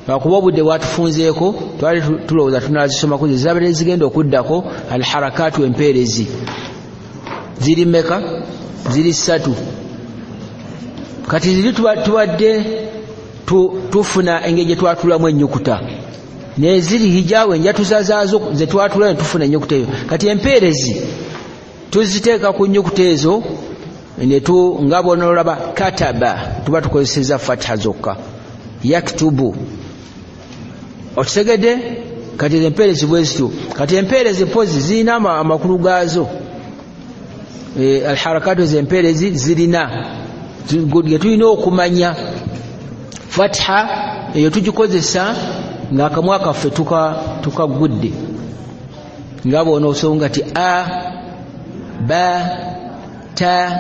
Lwakuba obudde bwatufunzeeko twali tu- tulowooza tunazisomako zezabadde zigenda okuddako alharakatu empeerezi. Ziri meka ziri ssatu kati ziri tuba- tubadde tu- tufuna engeri gye twatulamu ennyukuta. Naye ziri hijaawo enjatuza zaazo zetwatula ne tufuna ennyukuta eyo. Kati empeerezi tuziteeka ku nnyukuta ezo netu nga bonaolaba kataba tuba tukozeseza fatha zokka. Yaktubu. Okitegedde? Kati empeerezi bwe zityo. Kati empeerezi pozi zirina ama- amakulu gaazo. E, alharakatu ezo empeerezi zirina ge tulina okumanya. Fatha eyo tugikozesa ng'akamwa kaffe tuka- tukagudde. Nga bona osonga ti a ba ta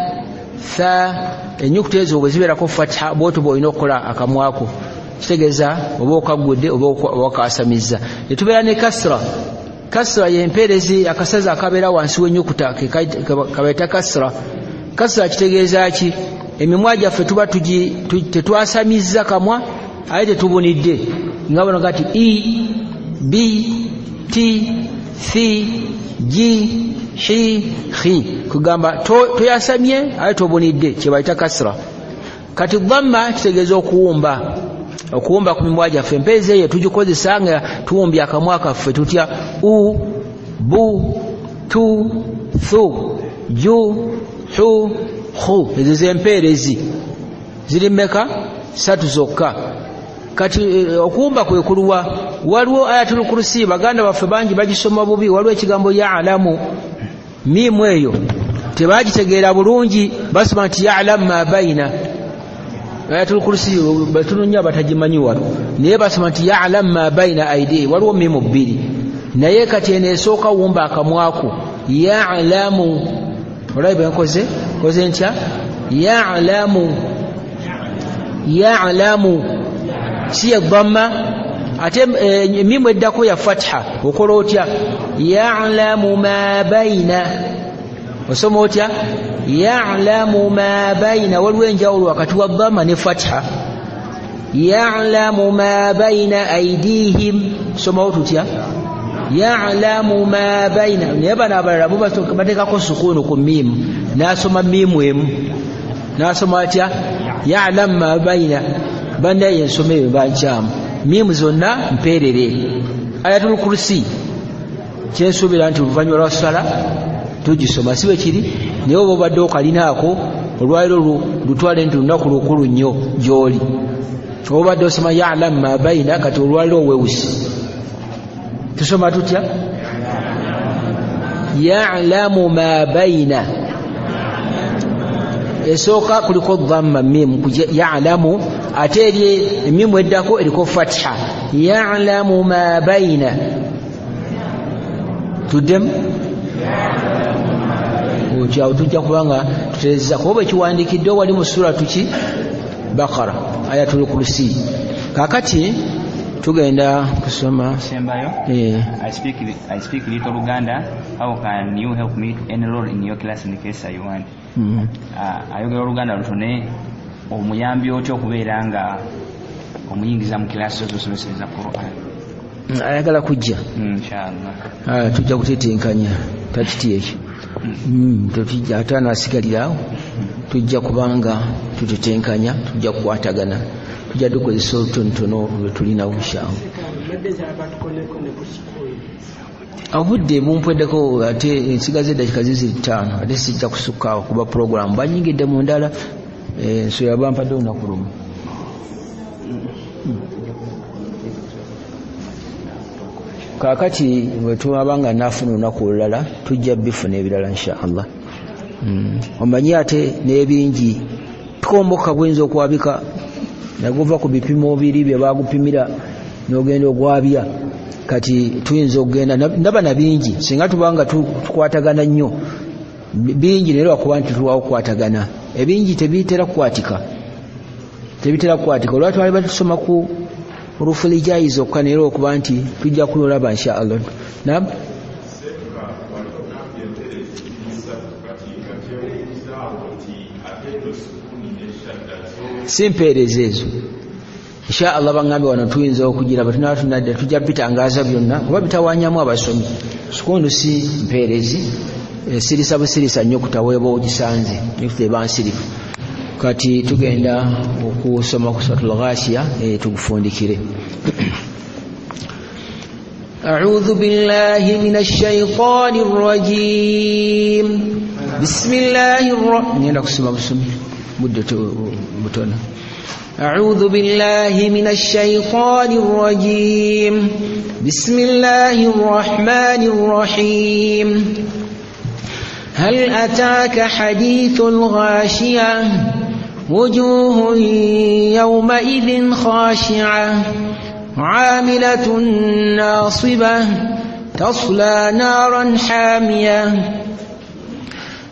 tha ennyukuta ezo bwe zibeerako fatha bwotyo bwolina okukola akamwako kitegeeza oba okagudde oba oka- oba okasamizza netubeera ne kasra. Kasra yempeerezi akasazi akabeera wansi ke kabaita kasra. Kasra kitegeeza ki emimwa gyaffe tuba tetwasamizza kamwa aye tetubunidde nga gati e b t c g hi hi kugamba to- toyasamye aye tobunidde kyebayita kasra. Kati dhamma kitegeeza okuwumba okuwumba ku mimwa gyaffe. Empeeza eyo tugikozesa nga tuwumbye akamwa kaffe tutya u bu tu thu ju hu hu ezo zempeerezi. Ziri meka satu zokka. Kati eh, okuwumba kwe kuluwa waliwo ayatul kursi baganda baffe bangi bagisoma bubi waliwo ekigambo yalamu. Miimu eyo tebagitegeera bulungi basoma nti yalamu ma baina ayatul kursi batono nnyo abatagimanyi wano. Naye basoma nti yalamu ma baina aidi waliwo miimu bbiri. Naye kati eno esooka wumba akamwaku yalamu. Olabi bwenkoze koze ntya yalamu. Yalamu. Si ye dhamma ate eh, mimu eddako ya fatha okola otya? Yalamu ma baina osoma otya? Yalamu ma baina waliwo enjawulo wakati wa dhamma ne fatha. Yalamu ma baina aidihim somawo tutya yalamu ma baina naye bano abalala bo bateekako sukuunu ku miimu n'asoma miimu emu n'asoma atya yalamu ma baina bannaye ensoma eyo bankyamu miimu zonna mpeerere ayatul kursi kyensuubira nti oluvannyuma lwa sala tugisoma si bwe kiri naye oba obadde okalinaako olwaliro lu- lutwale nti lunaku lukulu nnyo gy'oli oba obadde osoma yalamu ma baina kati olwaliro owewusi tusoma tutya yalamu ma baina esooka kuliko dhamma mimu. Yalamu ate eri emimu eddako eriko fatha. Yalamu ma baina tuddemu? Okyawo tujja kubanga tutereza kuba bwekiwandiikidde wali mu sura tuki? Bakara ayatul kursi. Kakati tugenda kusoma. Sembayo, eh, I speak I speak little Luganda. How can you help me to enroll in your class in case I want? mm. Uh, ayogera oluganda lutone omuyambi otya okubeera nga omuyingiza mu kilaasi zozosomeseza Quran? Mm, ayagala kujja. Inshallah. Ah, tujja kutetenkanya takiti ekyo Mm, tetujja ate anaasigalirawo tujja kubanga tutetenkanya tujja kukwatagana tujja tukozesa olutonotono lwe tulinawo inshallah madde zaba tukonekone ku sukulu obudde bumpweddeko ate ensigaze eddakika ziziri ttaano ate sijja kusukkaawo kuba puroguramu banyingidde mu ndala eh, nswera bampadde olunaku lumu. Kaakati bwe tunaba nga naafuna olunaku olulala tujja bifuna ebirala insha allah. Omanyi ate n'ebingi. Tukomboka guyinza okwabika naguva ku bipimo biri bye bagupimira n'ogenda ogwabya. Kati tuyinza okugenda na- ndaba na bingi singa tubanga tu- tukwatagana nnyo. Bi- bingi naye lwakuba nti tulwawo okukwatagana ebingi tebitera kukwatika. Tebitera kukwatika. Olwa twaliba tusoma ku rufulijayi zokka naye lwokuba nti tujja kulolaba insha allah nam si mpeereza ezo insha allah baŋŋambye wano tuyinza okugiraba tunaba tunadda tujja bitangaaza byonna kuba bitawanyamu abasomi sukundu si mpeerezi eh, sirisa busirisa nnyo kutaweeba ogisanze eba nsirifu kati tugenda okusoma ku suratul ghashiya eh, tugufundikire أعوذ بالله من الشيطان الرجيم بسم الله الرحمن الرحيم أعوذ بالله من الشيطان الرجيم. بسم الله الرحمن الرحيم. هل أتاك حديث الغاشية؟ وجوه يومئذ خاشعة. عاملة ناصبة. تصلى نارا حامية.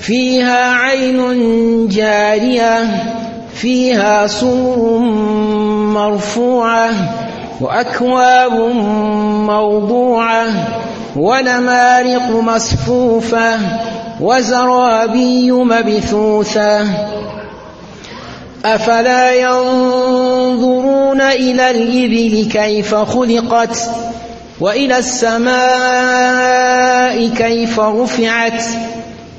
فيها عين جارية فيها سور مرفوعة وأكواب موضوعة ونمارق مصفوفة وزرابي مبثوثة. أفلا ينظرون إلى الإبل كيف خلقت وإلى السماء كيف رفعت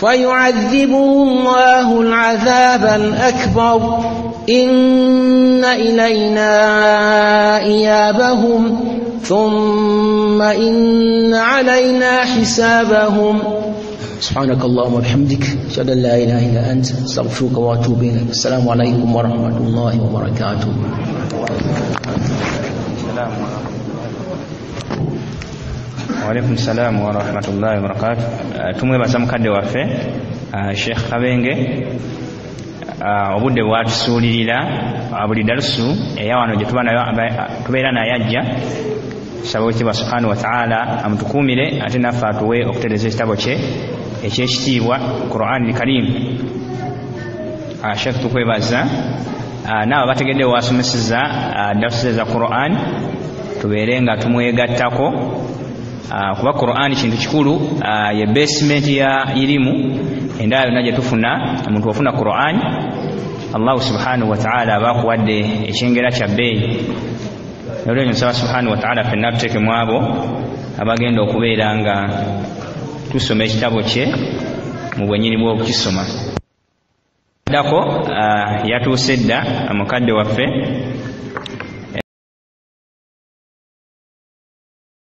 فيعذبه الله العذاب الأكبر. إن إلينا إيابهم. ثم إن علينا حسابهم. سبحانك اللهم وبحمدك. أشهد أن لا إله إلا أنت. أستغفرك وأتوب إليك. السلام عليكم ورحمة الله وبركاته. Waalaikum salaamu warahmatullahi wabarakatu tumwebaza mukadde waffe uh, sheekh kabenge. Uh, obudde bwatusuulirira uh, buli dalusu eya wano gye tuba nayo tubeera naye ajja. Saba wekitiibwa subhanahu wataala amutukuumire ate naffe atuwe okutereza ekitabo kye ekyekitiibwa qurani karimu sheekh tukwebaza naawe bategedde wasomeseza dalusu za quran. Tubeere nga tumwegattako. Uh, kuba qur'an kintu kikulu uh, ye basement ya irimu endala yonna gye tufuna omuntu ofuna qur'an allahu subhanahu wataala aba akuwadde ekyengera kya bbeeyi. Olwenyo nsaba subhanahu wataala fenna tuteeke mu abo abagenda okubeera nga tusoma ekitabo kye mu bwenyini bw'okukisoma. Dako uh, yatuuse dda mukadde waffe